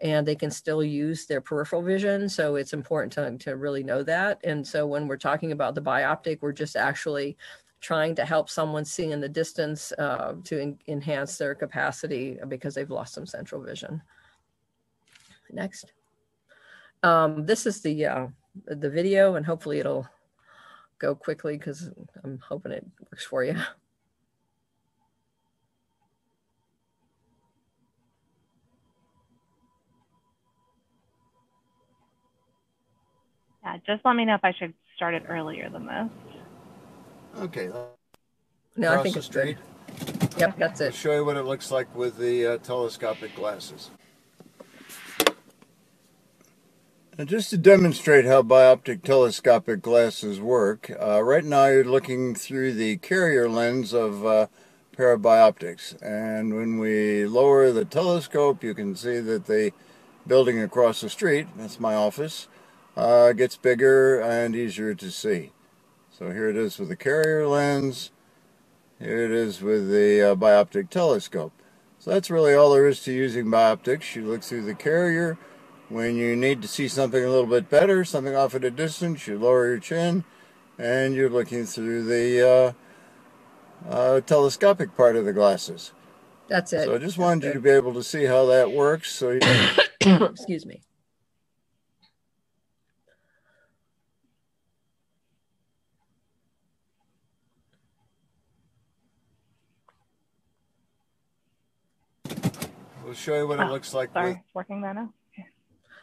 and they can still use their peripheral vision. So it's important to, to really know that. And so when we're talking about the bioptic, we're just actually trying to help someone see in the distance uh, to en enhance their capacity because they've lost some central vision. Next. Um, this is the, uh, the video and hopefully it'll go quickly because I'm hoping it works for you. Yeah, just let me know if I should start it earlier than this. Okay. No, I think it's straight. Yep, that's it. I'll show you what it looks like with the uh, telescopic glasses. Now just to demonstrate how bioptic telescopic glasses work, uh, right now you're looking through the carrier lens of uh, parabioptics. And when we lower the telescope, you can see that the building across the street, that's my office, uh, gets bigger and easier to see. So here it is with the carrier lens. Here it is with the uh, bioptic telescope. So that's really all there is to using bioptics. You look through the carrier. When you need to see something a little bit better, something off at a distance, you lower your chin and you're looking through the uh, uh, telescopic part of the glasses. That's it. So I just wanted you to be able to see how that works. So you Excuse me. We'll show you what it looks like Sorry, with it's working there now.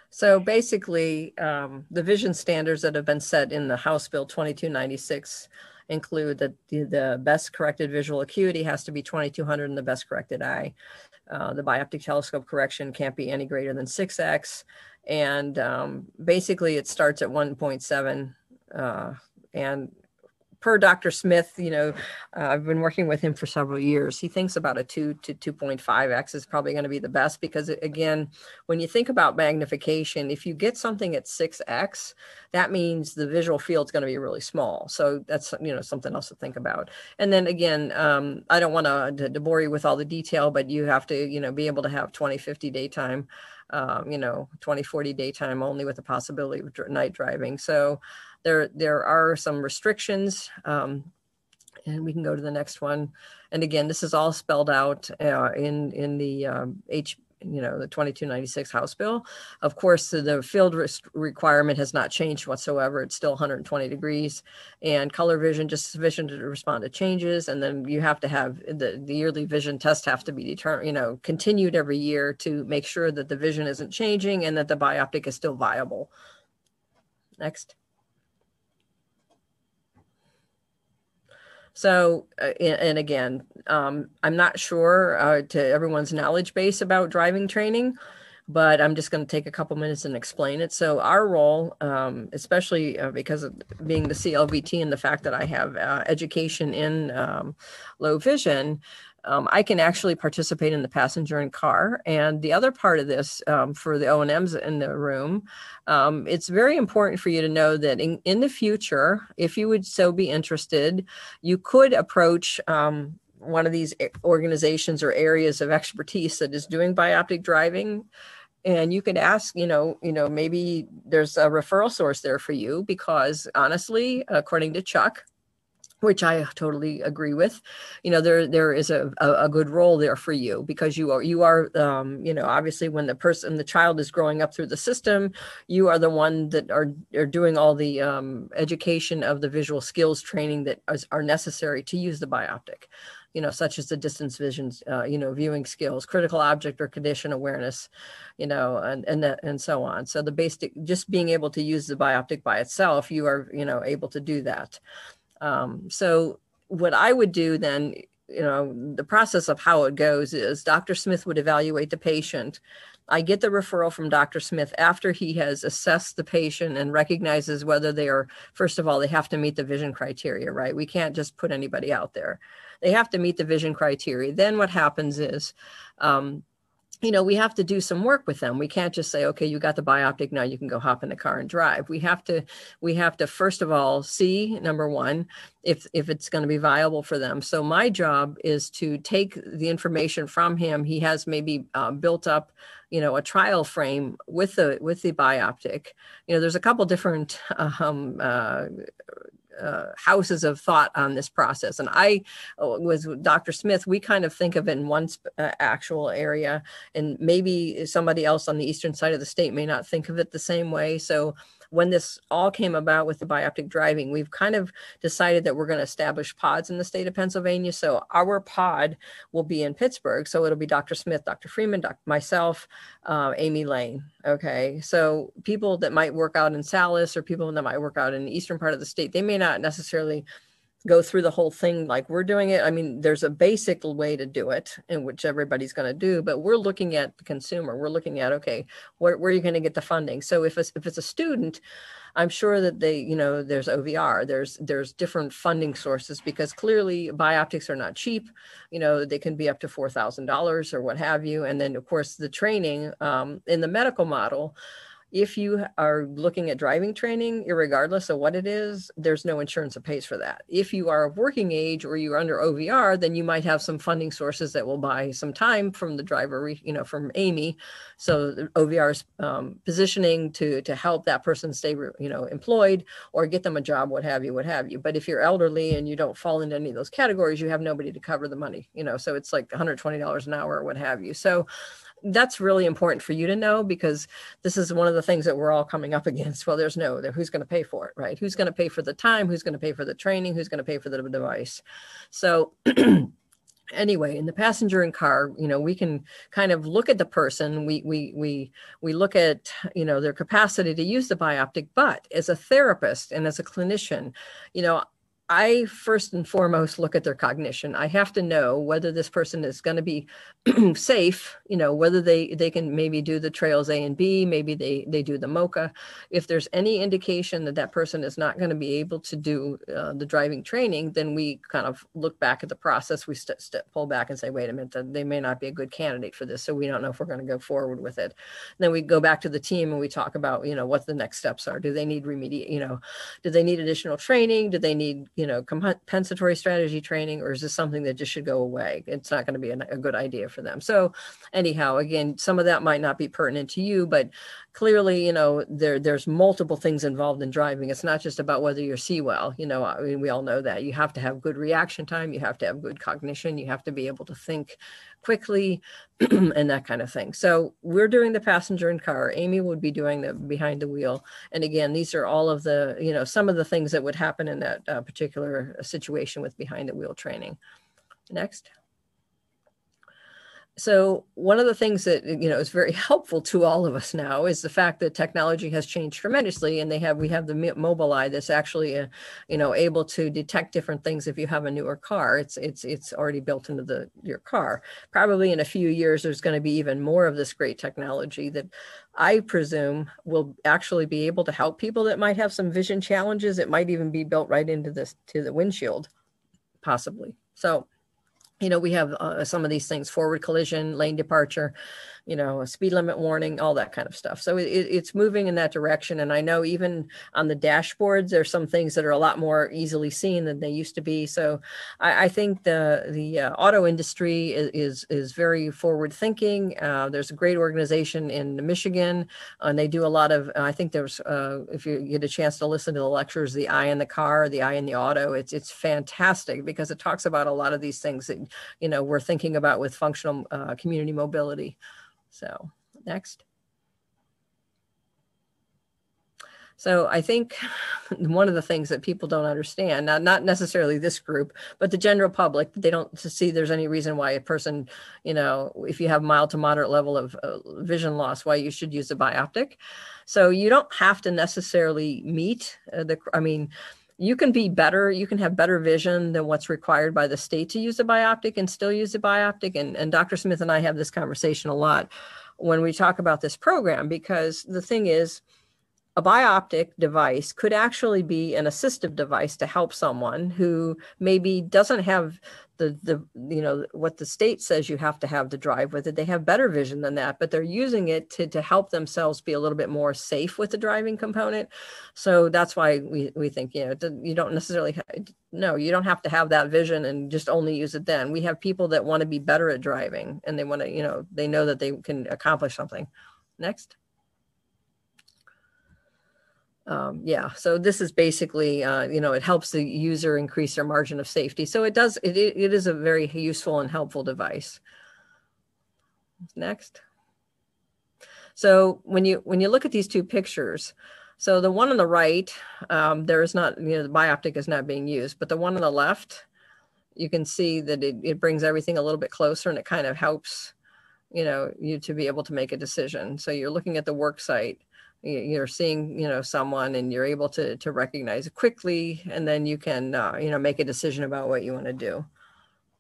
So basically, um, the vision standards that have been set in the House Bill 2296 include that the, the best corrected visual acuity has to be 2200 in the best corrected eye. Uh, the bioptic telescope correction can't be any greater than 6x. And um, basically, it starts at 1.7. Uh, and per Dr. Smith, you know, uh, I've been working with him for several years. He thinks about a 2 to 2.5x is probably going to be the best because, again, when you think about magnification, if you get something at 6x, that means the visual field is going to be really small. So that's, you know, something else to think about. And then again, um, I don't want to, to bore you with all the detail, but you have to, you know, be able to have 20, 50 daytime. Um, you know, 20, 40 daytime only with the possibility of night driving. So, there, there are some restrictions. Um, and we can go to the next one. And again, this is all spelled out uh, in in the um, H, you know, the 2296 House bill. Of course, the field requirement has not changed whatsoever. It's still 120 degrees, and color vision just sufficient to respond to changes. And then you have to have the, the yearly vision test have to be determined, you know, continued every year to make sure that the vision isn't changing and that the bioptic is still viable. Next. So, uh, and again, um, I'm not sure uh, to everyone's knowledge base about driving training, but I'm just going to take a couple minutes and explain it. So, our role, um, especially uh, because of being the CLVT and the fact that I have uh, education in um, low vision, um, I can actually participate in the passenger and car. And the other part of this um, for the O&Ms in the room, um, it's very important for you to know that in, in the future, if you would so be interested, you could approach um, one of these organizations or areas of expertise that is doing bioptic driving and you could ask you know you know maybe there's a referral source there for you because honestly according to chuck which I totally agree with. You know, there there is a, a, a, good role there for you because you are you are um, you know obviously when the person the child is growing up through the system, you are the one that are are doing all the um, education of the visual skills training that is, are necessary to use the bioptic. You know, such as the distance vision, uh, you know, viewing skills, critical object or condition awareness, you know, and and and so on. So the basic, just being able to use the bioptic by itself, you are you know able to do that. Um, so what I would do then, you know, the process of how it goes is Dr. Smith would evaluate the patient. I get the referral from Dr. Smith after he has assessed the patient and recognizes whether they are, first of all, they have to meet the vision criteria, right? We can't just put anybody out there. They have to meet the vision criteria. Then what happens is um, you know, we have to do some work with them. We can't just say, okay, you got the bioptic, now you can go hop in the car and drive. We have to, we have to first of all see number one, if if it's going to be viable for them. So my job is to take the information from him. He has maybe uh, built up, you know, a trial frame with the with the bioptic. You know, there's a couple different um, uh, uh, houses of thought on this process. And I uh, was Dr. Smith, we kind of think of it in one uh, actual area, and maybe somebody else on the eastern side of the state may not think of it the same way. So when this all came about with the bioptic driving, we've kind of decided that we're going to establish pods in the state of Pennsylvania. So our pod will be in Pittsburgh. So it'll be Dr. Smith, Dr. Freeman, Dr. myself, uh, Amy Lane. Okay. So people that might work out in Salus or people that might work out in the eastern part of the state, they may not necessarily go through the whole thing like we're doing it. I mean, there's a basic way to do it, in which everybody's going to do, but we're looking at the consumer. We're looking at okay, where, where are you going to get the funding? So if it's, if it's a student, I'm sure that they, you know, there's OVR, there's there's different funding sources because clearly bioptics are not cheap. You know, they can be up to four thousand dollars or what have you, and then of course the training um, in the medical model if you are looking at driving training, regardless of what it is, there's no insurance that pays for that. If you are of working age or you're under OVR, then you might have some funding sources that will buy some time from the driver, you know, from Amy. So OVR is um, positioning to to help that person stay, you know, employed or get them a job, what have you, what have you. But if you're elderly and you don't fall into any of those categories, you have nobody to cover the money, you know. So it's like $120 an hour or what have you. So that's really important for you to know because this is one of the things that we're all coming up against. Well, there's no, who's going to pay for it, right? Who's going to pay for the time? Who's going to pay for the training? Who's going to pay for the device? So, anyway in the passenger in car you know we can kind of look at the person we we we we look at you know their capacity to use the bioptic but as a therapist and as a clinician you know I first and foremost look at their cognition. I have to know whether this person is going to be safe, you know, whether they they can maybe do the trails A and B, maybe they they do the MOCA. If there's any indication that that person is not going to be able to do uh, the driving training, then we kind of look back at the process. We st- st- pull back and say, wait a minute, they may not be a good candidate for this, so we don't know if we're going to go forward with it. then we go back to the team and we talk about, you know, what the next steps are. Do they need remediate, you know, do they need additional training? Do they need you know compensatory strategy training or is this something that just should go away? It's not going to be a, a good idea for them. So anyhow again some of that might not be pertinent to you but clearly you know there there's multiple things involved in driving. It's not just about whether you're see well you know I mean, we all know that. You have to have good reaction time. You have to have good cognition. You have to be able to think quickly and that kind of thing. So we're doing the passenger and car. Amy would be doing the behind the wheel. And again, these are all of the, you know, some of the things that would happen in that uh, particular situation with behind the wheel training. Next so one of the things that you know is very helpful to all of us now is the fact that technology has changed tremendously and they have we have the Mobileye that's actually uh, you know able to detect different things if you have a newer car. It's it's it's already built into the your car. Probably in a few years there's going to be even more of this great technology that I presume will actually be able to help people that might have some vision challenges it might even be built right into this to the windshield possibly. So you know, we have uh, some of these things forward collision, lane departure, you know, a speed limit warning, all that kind of stuff. So it, it's moving in that direction. And I know even on the dashboards, there's some things that are a lot more easily seen than they used to be. So I, I think the the uh, auto industry is, is, is very forward thinking. Uh, there's a great organization in Michigan, and they do a lot of. I think there's uh, if you get a chance to listen to the lectures, the eye in the car, the eye in the auto. It's it's fantastic because it talks about a lot of these things that you know we're thinking about with functional uh, community mobility. So next. So I think one of the things that people don't understand, now not necessarily this group, but the general public, they don't see there's any reason why a person, you know, if you have mild to moderate level of uh, vision loss, why you should use a bioptic. So you don't have to necessarily meet uh, the, I mean, you can be better you can have better vision than what's required by the state to use a bioptic and still use a bioptic and, and dr smith and i have this conversation a lot when we talk about this program because the thing is a bioptic device could actually be an assistive device to help someone who maybe doesn't have the the you know what the state says you have to have to drive with it. They have better vision than that but they're using it to to help themselves be a little bit more safe with the driving component. So that's why we we think you know you don't necessarily no you don't have to have that vision and just only use it then. We have people that want to be better at driving and they want to you know they know that they can accomplish something. Next um, yeah, so this is basically, uh, you know, it helps the user increase their margin of safety. So it does, it, it is a very useful and helpful device. Next. So when you when you look at these two pictures, so the one on the right, um, there is not, you know, the bioptic is not being used, but the one on the left, you can see that it, it brings everything a little bit closer and it kind of helps, you know, you to be able to make a decision. So you're looking at the work site you're seeing you know someone and you're able to to recognize it quickly and then you can uh, you know make a decision about what you want to do.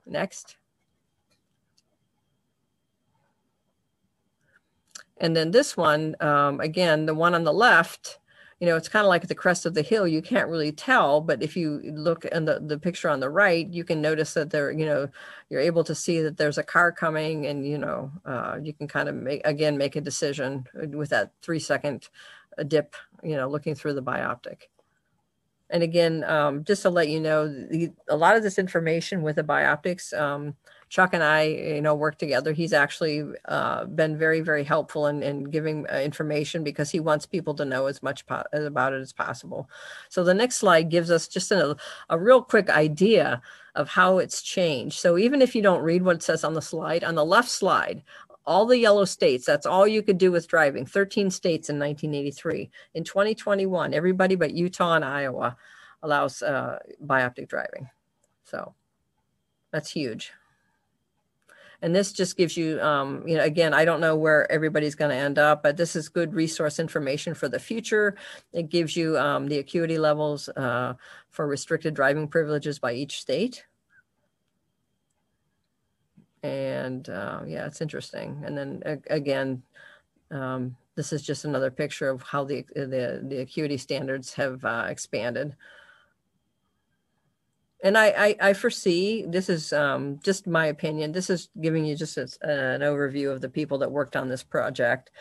Next. And then this one um, again the one on the left you know, it's kind of like the crest of the hill. You can't really tell, but if you look in the, the picture on the right, you can notice that there, you know, you're able to see that there's a car coming and, you know, uh, you can kind of make, again, make a decision with that three second uh, dip, you know, looking through the bioptic. And again, um, just to let you know, the, a lot of this information with the bioptics, um, Chuck and I, you know, work together. He's actually uh, been very, very helpful in, in giving uh, information because he wants people to know as much po- about it as possible. So the next slide gives us just a, a real quick idea of how it's changed. So even if you don't read what it says on the slide, on the left slide, all the yellow states, that's all you could do with driving, 13 states in 1983. In 2021, everybody but Utah and Iowa allows uh, bioptic driving. So that's huge. And this just gives you, um, you know, again, I don't know where everybody's going to end up, but this is good resource information for the future. It gives you um, the acuity levels uh, for restricted driving privileges by each state. And uh, yeah, it's interesting. And then again, um, this is just another picture of how the, the, the acuity standards have uh, expanded and I, I, I, foresee this is um, just my opinion. This is giving you just a, an overview of the people that worked on this project.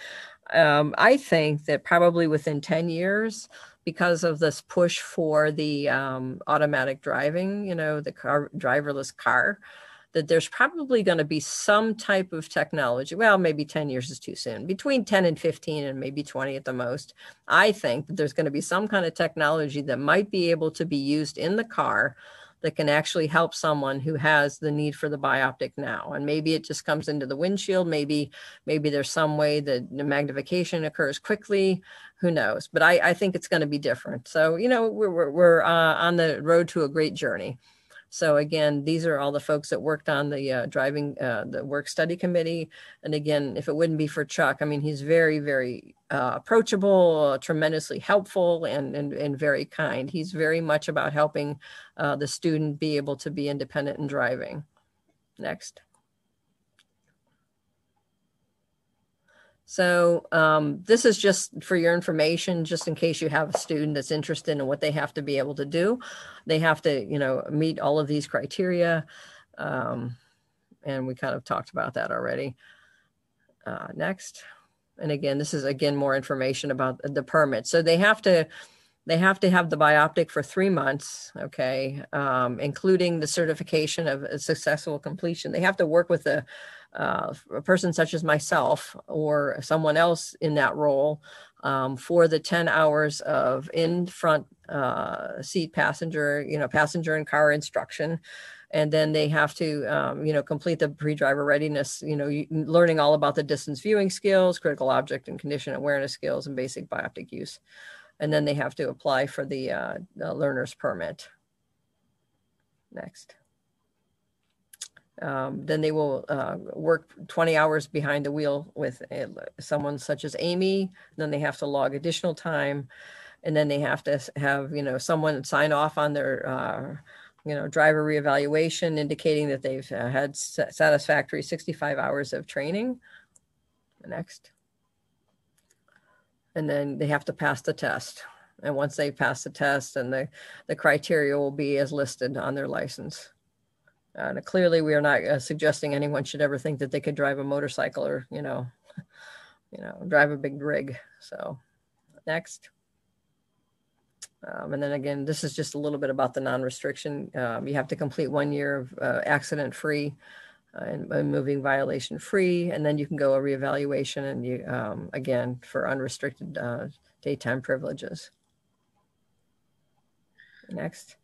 Um, I think that probably within 10 years, because of this push for the um, automatic driving, you know, the car driverless car, that there's probably going to be some type of technology. Well, maybe 10 years is too soon, between 10 and 15, and maybe 20 at the most. I think that there's going to be some kind of technology that might be able to be used in the car that can actually help someone who has the need for the bioptic now. And maybe it just comes into the windshield. Maybe maybe there's some way that the magnification occurs quickly. Who knows? But i, I think it's going to be different. So you know we're, we're, we're uh, on the road to a great journey so again, these are all the folks that worked on the uh, driving, uh, the work study committee. And again, if it wouldn't be for Chuck, I mean, he's very, very uh, approachable, tremendously helpful, and, and, and very kind. He's very much about helping uh, the student be able to be independent in driving. Next. So um, this is just for your information, just in case you have a student that's interested in what they have to be able to do. They have to, you know, meet all of these criteria. Um, and we kind of talked about that already. Uh, next. And again, this is again more information about the permit. So they have to they have to have the bioptic for three months, okay, um, including the certification of successful completion. They have to work with a, uh, a person such as myself or someone else in that role um, for the 10 hours of in front uh, seat passenger, you know, passenger and car instruction. And then they have to, um, you know, complete the pre-driver readiness, you know, learning all about the distance viewing skills, critical object and condition awareness skills, and basic bioptic use and then they have to apply for the, uh, the learner's permit. Next. Um, then they will uh, work 20 hours behind the wheel with a, someone such as Amy. Then they have to log additional time, and then they have to have you know someone sign off on their uh, you know driver reevaluation, indicating that they've uh, had satisfactory 65 hours of training. Next and then they have to pass the test. And once they pass the test, and the, the criteria will be as listed on their license. Uh, clearly, we are not uh, suggesting anyone should ever think that they could drive a motorcycle or, you know, you know, drive a big rig. So, next. Um, and then again, this is just a little bit about the non-restriction. Um, you have to complete one year of uh, accident-free uh, and, and, moving violation free. And then you can go a reevaluation and you, um, again, for unrestricted uh, daytime privileges. Next.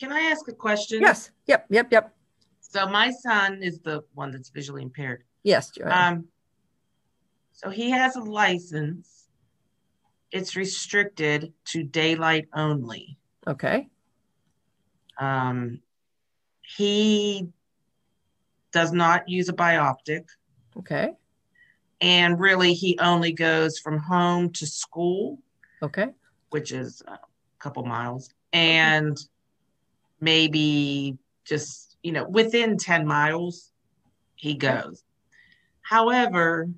Can, I ask a question? Yes. Yep. Yep. Yep. So my son is the one that's visually impaired. Yes. Um, so he has a license. It's restricted to daylight only. Okay. Um, he does not use a bioptic. Okay. And really, he only goes from home to school. Okay. Which is a couple miles. And maybe just, you know, within 10 miles, he goes. However,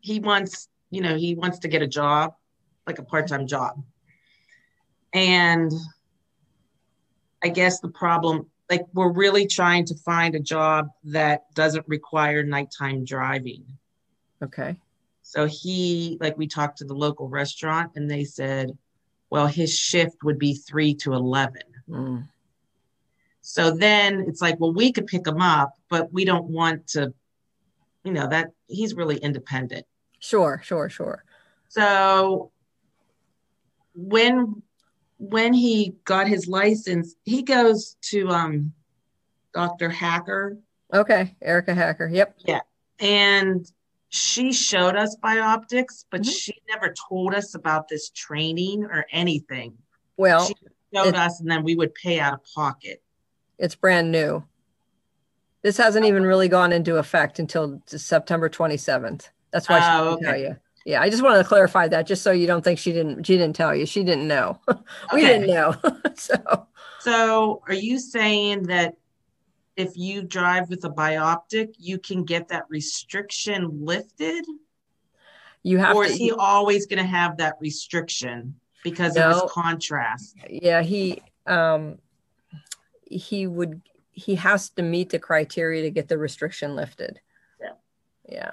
he wants, you know, he wants to get a job, like a part time job. And I guess the problem like we're really trying to find a job that doesn't require nighttime driving. Okay. So he, like, we talked to the local restaurant and they said, well, his shift would be three to 11. Mm. So then it's like, well, we could pick him up, but we don't want to, you know, that he's really independent. Sure, sure, sure. So when when he got his license, he goes to um, Dr. Hacker. Okay, Erica Hacker. Yep. Yeah. And she showed us bioptics, but mm-hmm. she never told us about this training or anything. Well, she showed us and then we would pay out of pocket. It's brand new. This hasn't even oh. really gone into effect until September 27th. That's why she Oh, didn't tell you. Yeah, I just wanted to clarify that just so you don't think she didn't she didn't tell you. She didn't know. we Okay. didn't know. so So are you saying that if you drive with a bioptic, you can get that restriction lifted? you have Or to is he always going to have that restriction because of No. his contrast? yeah, he um he would he has to meet the criteria to get the restriction lifted. Yeah. Yeah.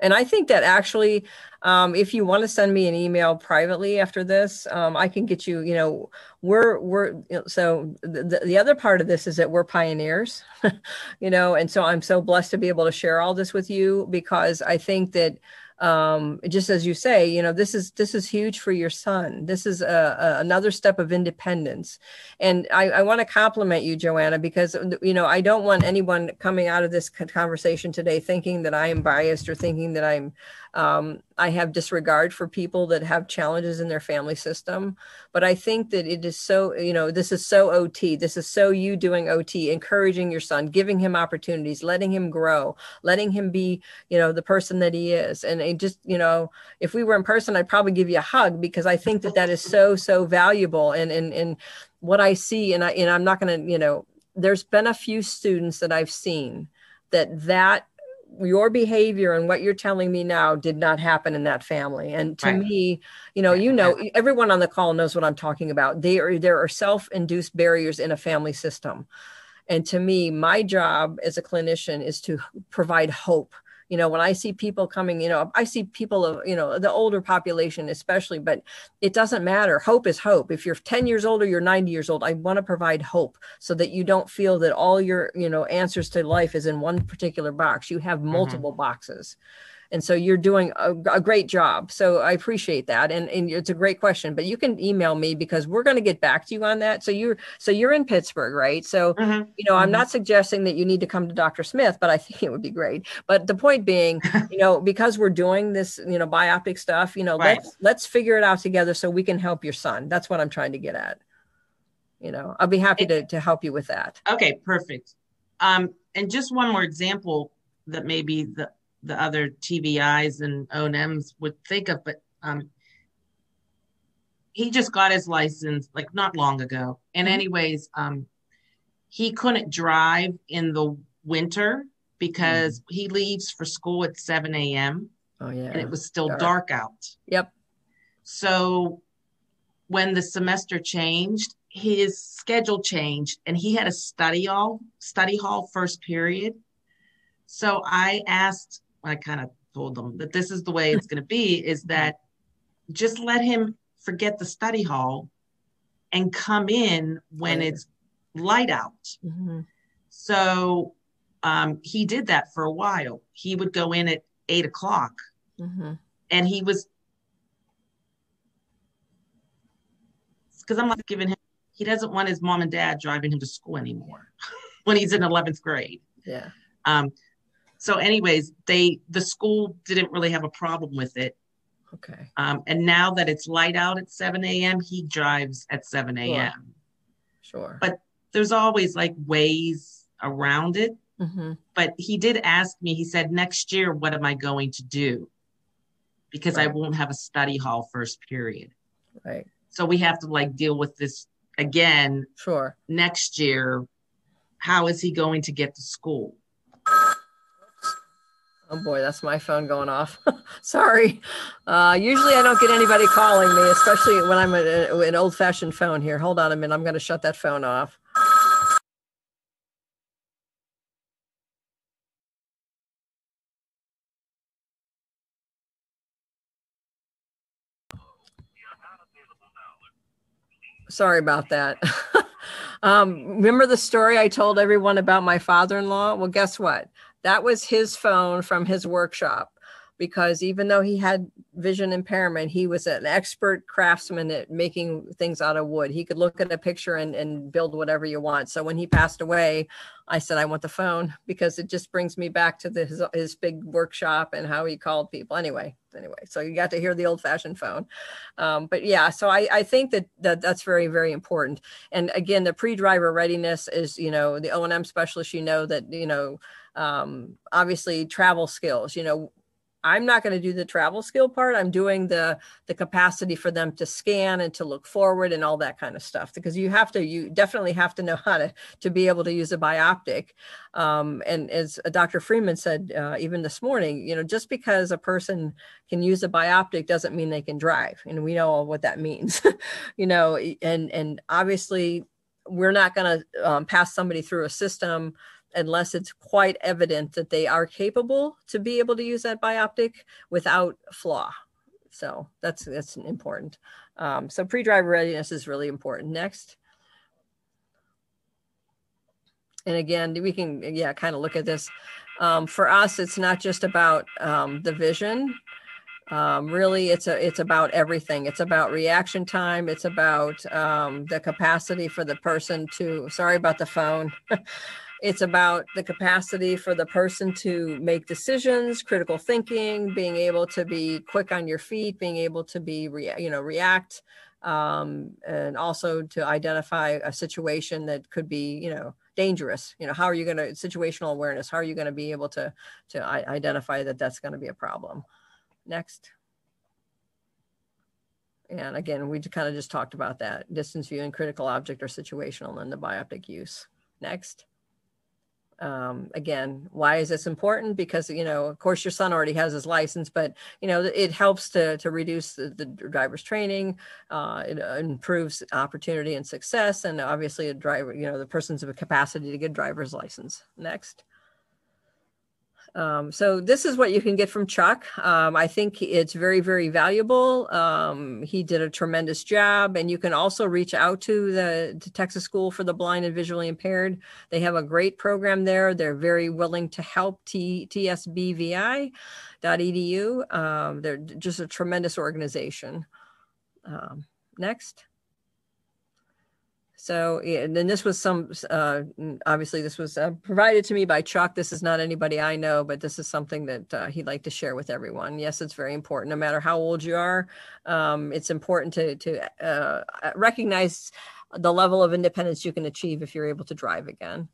And I think that actually, um, if you want to send me an email privately after this, um, I can get you, you know, we're, we're, so the, the- the other part of this is that we're pioneers, you know, and so I'm so blessed to be able to share all this with you because I think that, um, just as you say, you know, this is, this is huge for your son. This is a, a, another step of independence. And I, I want to compliment you, Joanna, because, you know, I don't want anyone coming out of this conversation today thinking that I am biased or thinking that I'm, um, I have disregard for people that have challenges in their family system. But I think that it is so, you know, this is so OT. This is so you doing OT, encouraging your son, giving him opportunities, letting him grow, letting him be, you know, the person that he is. And it just, you know, if we were in person, I'd probably give you a hug because I think that that is so, so valuable. And, and, and what I see, and I, and I'm not going to, you know, there's been a few students that I've seen that that your behavior and what you're telling me now did not happen in that family. And to Right. me you know you know everyone on the call knows what i'm talking about. They are there are self-induced barriers in a family system. And to me my job as a clinician is to provide hope you know when i see people coming you know i see people of you know the older population especially but it doesn't matter. Hope is hope. If you're 10 years old or you're 90 years old i want to provide hope so that you don't feel that all your you know answers to life is in one particular box. You have mm-hmm. multiple boxes and so you're doing a, a great job. So i appreciate that and, and it's a great question but you can email me because we're going to get back to you on that. So you're so you're in pittsburgh right? So you know i'm not suggesting that you need to come to dr smith but i think it would be great. But the point being you know because we're doing this you know bioptic stuff you know Right. let's let's figure it out together so we can help your son. That's what i'm trying to get at. You know i'll be happy to, to help you with that. Okay, perfect. Um, and just one more example that maybe the, the other TVIs and O&Ms would think of, but um, he just got his license like not long ago. And anyways, um, he couldn't drive in the winter because he leaves for school at 7 a.m. oh yeah and it was still Dark. dark out. yep So when the semester changed, his schedule changed and he had a study hall, study hall first period. So I asked, I kind of told them that this is the way it's going to be is that just let him forget the study hall and come in when it's light out. Mhm. So um, he did that for a while. He would go in at eight o'clock Mhm. and he was because I'm like giving him he doesn't want his mom and dad driving him to school anymore when he's in 11th grade. yeah Um, so anyways, they the school didn't really have a problem with it. okay Um, and now that it's light out at 7 a.m., he drives at 7 a.m. sure But there's always like ways around it. Mhm. But he did ask me, he said, next year, what am I going to do? Because I won't have a study hall first period. right So we have to like deal with this again sure next year. How is he going to get to school? Oh boy, that's my phone going off. Sorry. Uh, usually I don't get anybody calling me, especially when I'm a- an old fashioned phone here. Hold on a minute. I'm going to shut that phone off. Sorry about that. um, remember the story I told everyone about my father in law? Well, guess what? That was his phone from his workshop. because even though he had vision impairment, he was an expert craftsman at making things out of wood. He could look at a picture and, and build whatever you want. So when he passed away, I said, I want the phone because it just brings me back to the, his, his big workshop and how he called people. Anyway, anyway, so you got to hear the old fashioned phone. Um, but yeah, so I, I think that, that that's very, very important. And again, the pre-driver readiness is, you know, the O&M specialist, you know, that, you know, um, obviously travel skills, you know, I'm not going to do the travel skill part. I'm doing the the capacity for them to scan and to look forward and all that kind of stuff because you have to you definitely have to know how to to be able to use a bioptic. Um, and as Dr. Freeman said uh, even this morning, you know, just because a person can use a bioptic doesn't mean they can drive, and we know what that means. you know, and and obviously we're not going to um, pass somebody through a system unless it's quite evident that they are capable to be able to use that bioptic without flaw. So that's that's important. Um, so pre-driver readiness is really important. Next. And again, we can, yeah, kind of look at this. Um, for us, it's not just about um, the vision. Um, really, it's a it's about everything. It's about reaction time. It's about um, the capacity for the person to. Sorry about the phone. It's about the capacity for the person to make decisions, critical thinking, being able to be quick on your feet, being able to be, rea- you know, react, um, and also to identify a situation that could be, you know, dangerous. You know, how are you going to situational awareness? How are you going to be able to to identify that that's going to be a problem? Next. And again, we kind of just talked about that distance viewing, critical object or situational, and the bioptic use. Next um, again, why is this important? Because, you know, of course, your son already has his license, but, you know, it helps to, to reduce the, the driver's training. Uh, it uh, improves opportunity and success. And obviously, a driver, you know, the person's of a capacity to get driver's license. Next. Um, so this is what you can get from Chuck. Um, I think it's very, very valuable. Um, he did a tremendous job, and you can also reach out to the to Texas School for the Blind and Visually Impaired. They have a great program there. They're very willing to help. T, TSBVI.edu. Um, they're just a tremendous organization. Um, next. So, and then this was some, uh, obviously, this was uh, provided to me by Chuck. This is not anybody I know, but this is something that uh, he'd like to share with everyone. Yes, it's very important. No matter how old you are, um, it's important to, to uh, recognize the level of independence you can achieve if you're able to drive again.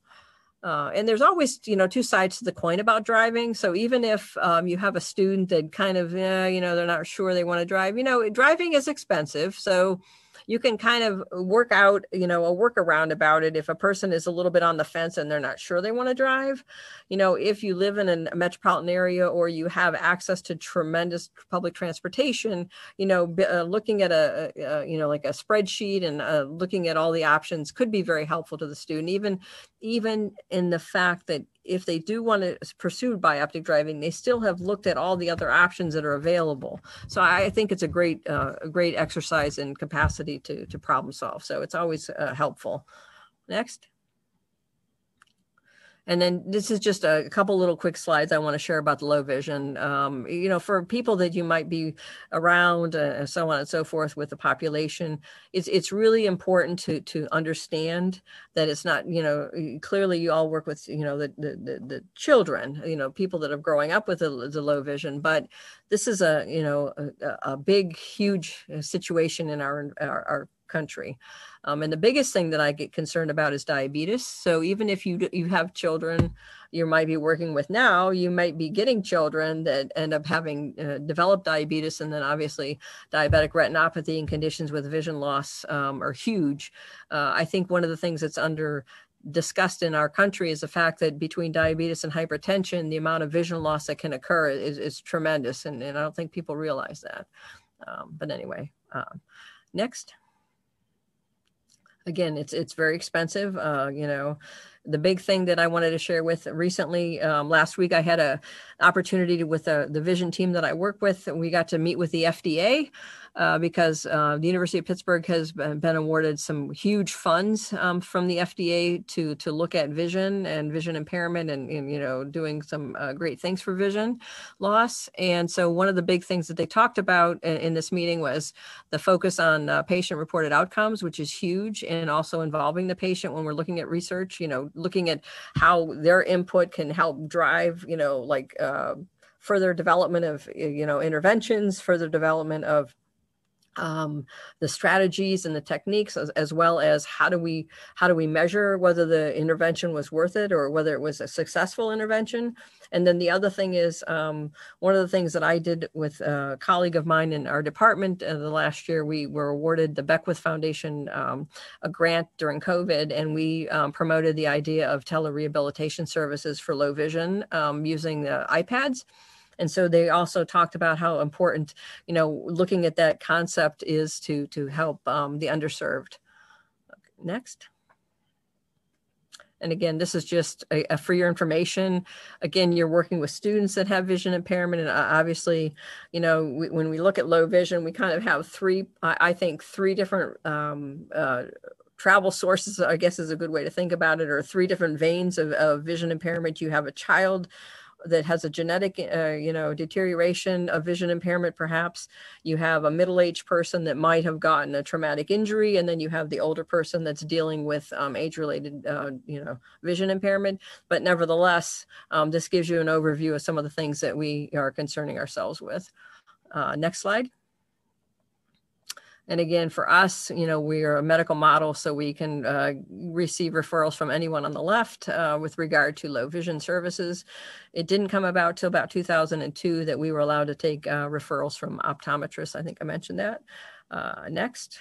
Uh, and there's always, you know, two sides to the coin about driving. So even if um, you have a student that kind of, eh, you know, they're not sure they want to drive, you know, driving is expensive. So you can kind of work out, you know, a workaround about it if a person is a little bit on the fence and they're not sure they want to drive. You know, if you live in a metropolitan area or you have access to tremendous public transportation, you know, uh, looking at a, a, you know, like a spreadsheet and uh, looking at all the options could be very helpful to the student, even even in the fact that if they do want to pursue bioptic driving, they still have looked at all the other options that are available. So I think it's a great, uh, a great exercise in capacity to, to problem solve. So it's always uh, helpful. Next. And then this is just a couple little quick slides I want to share about the low vision. Um, you know, for people that you might be around, uh, so on and so forth with the population, it's it's really important to to understand that it's not. You know, clearly you all work with you know the the, the, the children, you know, people that are growing up with the, the low vision, but this is a you know a, a big huge uh, situation in our our, our country. Um, and the biggest thing that I get concerned about is diabetes. So even if you you have children you might be working with now, you might be getting children that end up having uh, developed diabetes, and then obviously diabetic retinopathy and conditions with vision loss um, are huge. Uh, I think one of the things that's under discussed in our country is the fact that between diabetes and hypertension, the amount of vision loss that can occur is, is tremendous. And, and I don't think people realize that. Um, but anyway, uh, next again, it's it's very expensive. Uh, you know, the big thing that I wanted to share with recently, um, last week, I had a opportunity to, with uh, the vision team that I work with. We got to meet with the FDA uh, because uh, the University of Pittsburgh has been awarded some huge funds um, from the FDA to to look at vision and vision impairment and, and you know doing some uh, great things for vision loss. And so one of the big things that they talked about in, in this meeting was the focus on uh, patient reported outcomes, which is huge, and also involving the patient when we're looking at research. You know, looking at how their input can help drive you know like uh, further development of you know interventions, further development of um, the strategies and the techniques as, as, well as how do we how do we measure whether the intervention was worth it or whether it was a successful intervention? And then the other thing is um, one of the things that i did with a colleague of mine in our department uh, the last year we were awarded the beckwith foundation um, a grant during covid and we um, promoted the idea of telerehabilitation services for low vision um, using the ipads and so they also talked about how important, you know, looking at that concept is to to help um, the underserved. Next. And again, this is just a, a, for your information. Again, you're working with students that have vision impairment. And uh, obviously, you know, we, when we look at low vision, we kind of have three, I think, three different um, uh, travel sources, I guess is a good way to think about it, or three different veins of, of vision impairment. You have a child that has a genetic, uh, you know, deterioration of vision impairment, perhaps. You have a middle-aged person that might have gotten a traumatic injury, and then you have the older person that's dealing with um, age-related, uh, you know, vision impairment. But nevertheless, um, this gives you an overview of some of the things that we are concerning ourselves with. Uh, next slide. And again, for us, you know, we are a medical model, so we can uh, receive referrals from anyone on the left uh, with regard to low vision services. It didn't come about till about 2002 that we were allowed to take uh, referrals from optometrists. I think I mentioned that. Uh, next.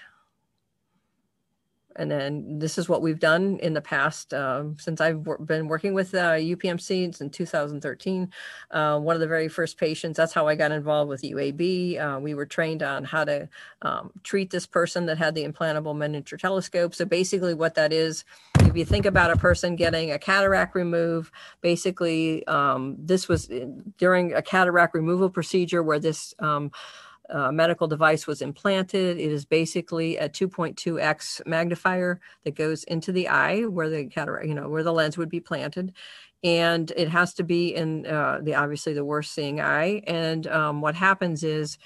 And then this is what we've done in the past um, since I've been working with uh, UPMC in 2013. Uh, one of the very first patients, that's how I got involved with UAB. Uh, we were trained on how to um, treat this person that had the implantable miniature telescope. So basically, what that is, if you think about a person getting a cataract removed, basically, um, this was uh, during a cataract removal procedure where this um, uh, medical device was implanted. It is basically a 2.2x magnifier that goes into the eye where the cataract, you know, where the lens would be planted. And it has to be in uh, the obviously the worst seeing eye. And um, what happens is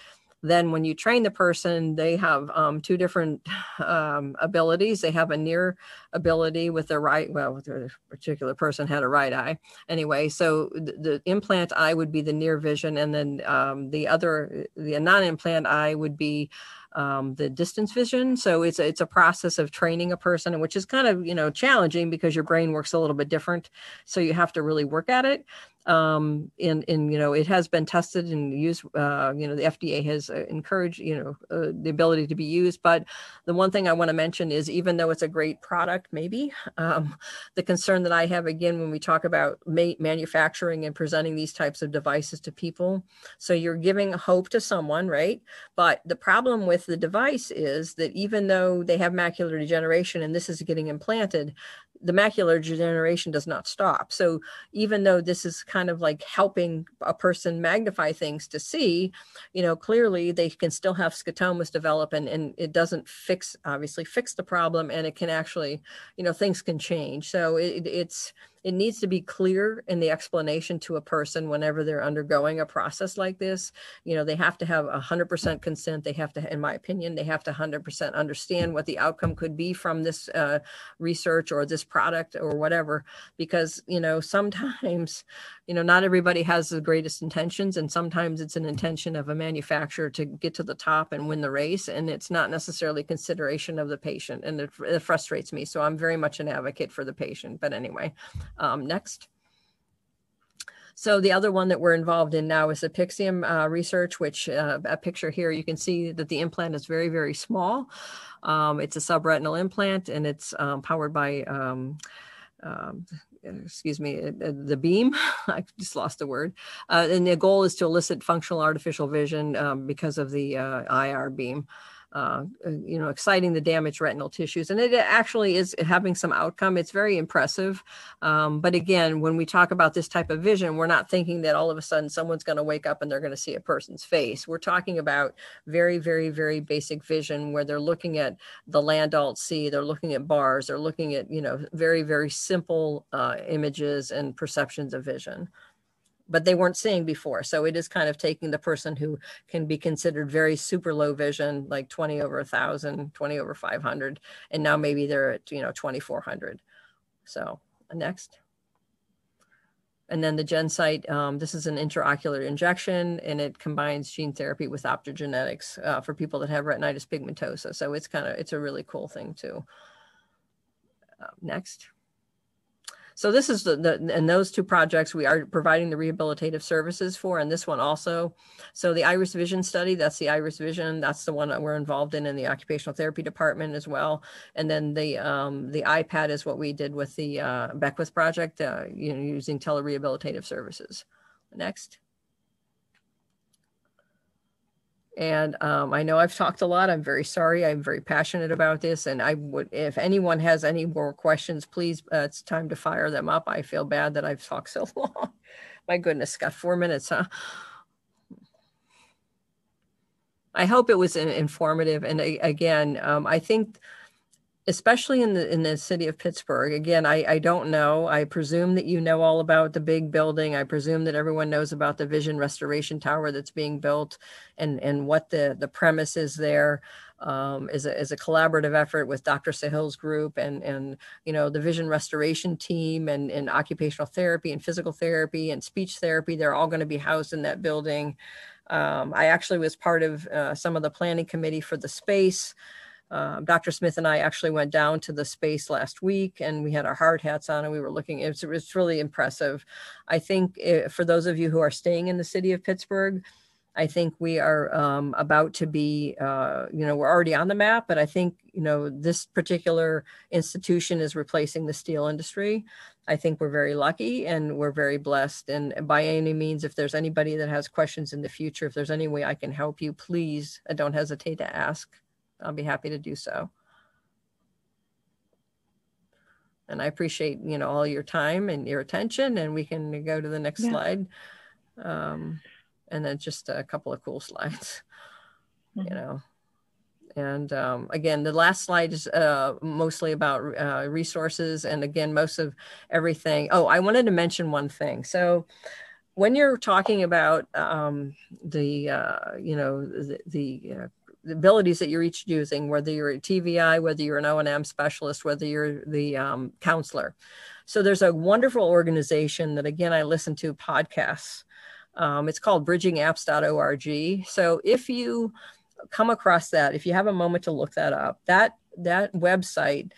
then when you train the person they have um, two different um, abilities they have a near ability with their right well the particular person had a right eye anyway so the, the implant eye would be the near vision and then um, the other the non-implant eye would be um, the distance vision. So it's a, it's a process of training a person, which is kind of you know challenging because your brain works a little bit different. So you have to really work at it um, and, and, you know, it has been tested and used, uh, you know, the FDA has uh, encouraged, you know, uh, the ability to be used. But the one thing I want to mention is even though it's a great product, maybe um, the concern that I have, again, when we talk about ma- manufacturing and presenting these types of devices to people, so you're giving hope to someone, right? But the problem with the device is that even though they have macular degeneration and this is getting implanted, the macular degeneration does not stop. So even though this is kind of like helping a person magnify things to see, you know, clearly they can still have scotomas develop and, and it doesn't fix, obviously fix the problem and it can actually, you know, things can change. So it, it's, it needs to be clear in the explanation to a person whenever they're undergoing a process like this. You know, they have to have 100% consent. They have to, in my opinion, they have to 100% understand what the outcome could be from this uh, research or this product or whatever. Because, you know, sometimes, you know, not everybody has the greatest intentions. And sometimes it's an intention of a manufacturer to get to the top and win the race. And it's not necessarily consideration of the patient. And it, it frustrates me. So I'm very much an advocate for the patient. But anyway, um, next. So the other one that we're involved in now is the Pixium uh, research, which uh, a picture here, you can see that the implant is very, very small. Um, it's a subretinal implant and it's um, powered by, um, um excuse me, uh, uh, the beam. I just lost the word. Uh, and the goal is to elicit functional artificial vision um, because of the uh, IR beam. Uh, you know, exciting the damaged retinal tissues. And it actually is having some outcome. It's very impressive. Um, but again, when we talk about this type of vision, we're not thinking that all of a sudden someone's going to wake up and they're going to see a person's face. We're talking about very, very, very basic vision where they're looking at the Landolt C, they're looking at bars, they're looking at, you know, very, very simple uh, images and perceptions of vision but they weren't seeing before. So it is kind of taking the person who can be considered very super low vision, like 20 over a thousand, 20 over 500, and now maybe they're at, you know, 2,400. So next. And then the GenSight, um, this is an intraocular injection and it combines gene therapy with optogenetics uh, for people that have retinitis pigmentosa. So it's kind of, it's a really cool thing too. Uh, next. So this is the, the and those two projects we are providing the rehabilitative services for, and this one also. So the Iris Vision study, that's the Iris Vision, that's the one that we're involved in in the occupational therapy department as well. And then the um, the iPad is what we did with the uh, Beckwith project, uh, you know, using telerehabilitative services. Next. And um, I know I've talked a lot. I'm very sorry. I'm very passionate about this. And I would, if anyone has any more questions, please, uh, it's time to fire them up. I feel bad that I've talked so long. My goodness, got four minutes, huh? I hope it was informative. And again, um, I think especially in the in the city of Pittsburgh. Again, I, I don't know. I presume that you know all about the big building. I presume that everyone knows about the Vision Restoration Tower that's being built and and what the the premise is there. Um, is a, is a collaborative effort with Dr. Sahel's group and, and, you know, the vision restoration team and, and occupational therapy and physical therapy and speech therapy. They're all going to be housed in that building. Um, I actually was part of uh, some of the planning committee for the space. Um, Dr. Smith and I actually went down to the space last week and we had our hard hats on and we were looking, it was, really impressive. I think it, for those of you who are staying in the city of Pittsburgh, I think we are um, about to be, uh, you know, we're already on the map, but I think, you know, this particular institution is replacing the steel industry. I think we're very lucky and we're very blessed. And by any means, if there's anybody that has questions in the future, if there's any way I can help you, please uh, don't hesitate to ask. I'll be happy to do so. And I appreciate, you know, all your time and your attention and we can go to the next yeah. slide. Um, and then just a couple of cool slides, mm-hmm. you know. And um, again, the last slide is uh, mostly about uh, resources. And again, most of everything. Oh, I wanted to mention one thing. So when you're talking about um, the, uh, you know, the, the uh, the abilities that you're each using, whether you're a TVI, whether you're an O&M specialist, whether you're the um, counselor. So there's a wonderful organization that, again, I listen to podcasts. Um, it's called bridgingapps.org. So if you come across that, if you have a moment to look that up, that that website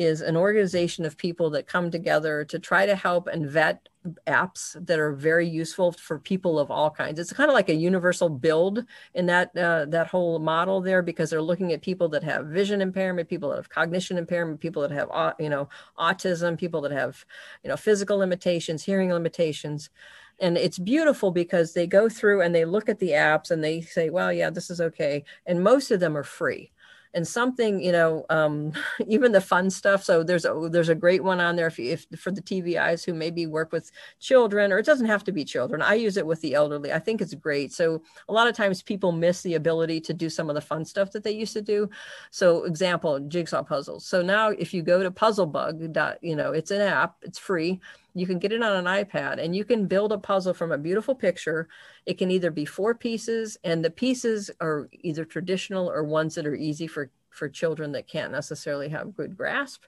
is an organization of people that come together to try to help and vet apps that are very useful for people of all kinds. It's kind of like a universal build in that uh, that whole model there because they're looking at people that have vision impairment, people that have cognition impairment, people that have you know autism, people that have you know physical limitations, hearing limitations. And it's beautiful because they go through and they look at the apps and they say, well, yeah, this is okay. And most of them are free and something you know um, even the fun stuff. So there's a there's a great one on there if, if for the tvis who maybe work with children or it doesn't have to be children. I use it with the elderly. I think it's great. So a lot of times people miss the ability to do some of the fun stuff that they used to do. So example jigsaw puzzles. So now if you go to puzzlebug you know it's an app. It's free you can get it on an iPad and you can build a puzzle from a beautiful picture. It can either be four pieces, and the pieces are either traditional or ones that are easy for, for children that can't necessarily have good grasp.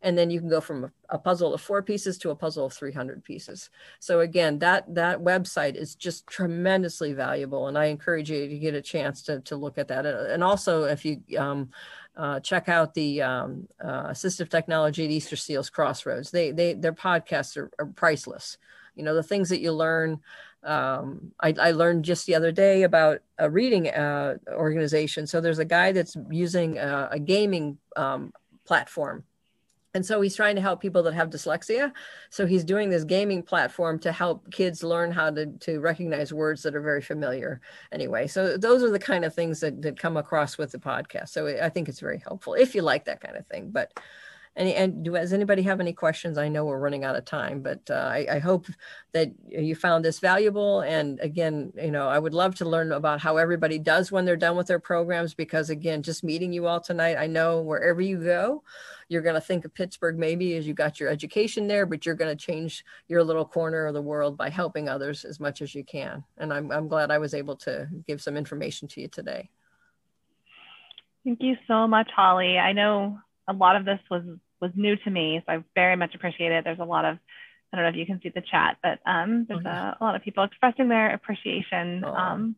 And then you can go from a, a puzzle of four pieces to a puzzle of 300 pieces. So again, that that website is just tremendously valuable, and I encourage you to get a chance to, to look at that. And also, if you um, uh, check out the um, uh, assistive technology at Easter Seals Crossroads. They, they, their podcasts are, are priceless. You know, the things that you learn. Um, I, I, learned just the other day about a reading uh, organization. So there's a guy that's using a, a gaming um, platform and so he's trying to help people that have dyslexia. So he's doing this gaming platform to help kids learn how to, to recognize words that are very familiar. Anyway so those are the kind of things that, that come across with the podcast. So i think it's very helpful if you like that kind of thing. But and do, does anybody have any questions? I know we're running out of time, but uh, I, I, hope that you found this valuable. And again, you know, I would love to learn about how everybody does when they're done with their programs, because again, just meeting you all tonight, I know wherever you go, you're going to think of Pittsburgh maybe as you got your education there, but you're going to change your little corner of the world by helping others as much as you can. And I'm, I'm glad I was able to give some information to you today. Thank you so much, Holly. I know a lot of this was was new to me. So I very much appreciate it. There's a lot of, I don't know if you can see the chat, but um, there's oh, yeah. a, a, lot of people expressing their appreciation oh. um,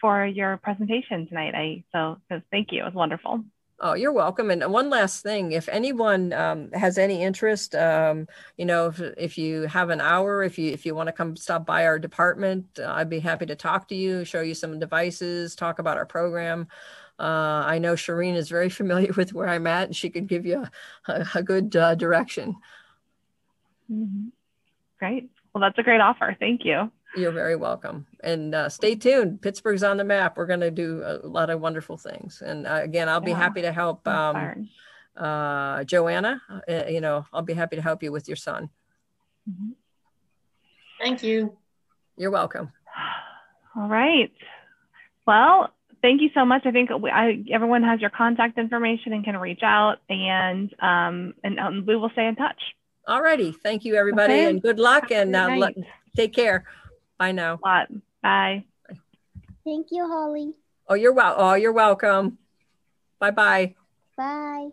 for your presentation tonight. I so, so thank you. It was wonderful. Oh, you're welcome. And one last thing, if anyone um, has any interest, um, you know, if, if you have an hour, if you if you want to come stop by our department, uh, I'd be happy to talk to you, show you some devices, talk about our program. Uh, I know Shireen is very familiar with where I'm at, and she could give you a, a good uh, direction. Mm-hmm. Great. Well, that's a great offer. Thank you. You're very welcome. And uh, stay tuned. Pittsburgh's on the map. We're going to do a lot of wonderful things. And uh, again, I'll be yeah. happy to help um, uh, Joanna. Uh, you know, I'll be happy to help you with your son. Mm-hmm. Thank you. You're welcome. All right. Well, thank you so much. I think we, I, everyone has your contact information and can reach out, and um, and um, we will stay in touch. All righty. Thank you, everybody, okay. and good luck. And uh, let, take care. Bye now. Bye. Thank you, Holly. Oh, you're well. Oh, you're welcome. Bye-bye. Bye.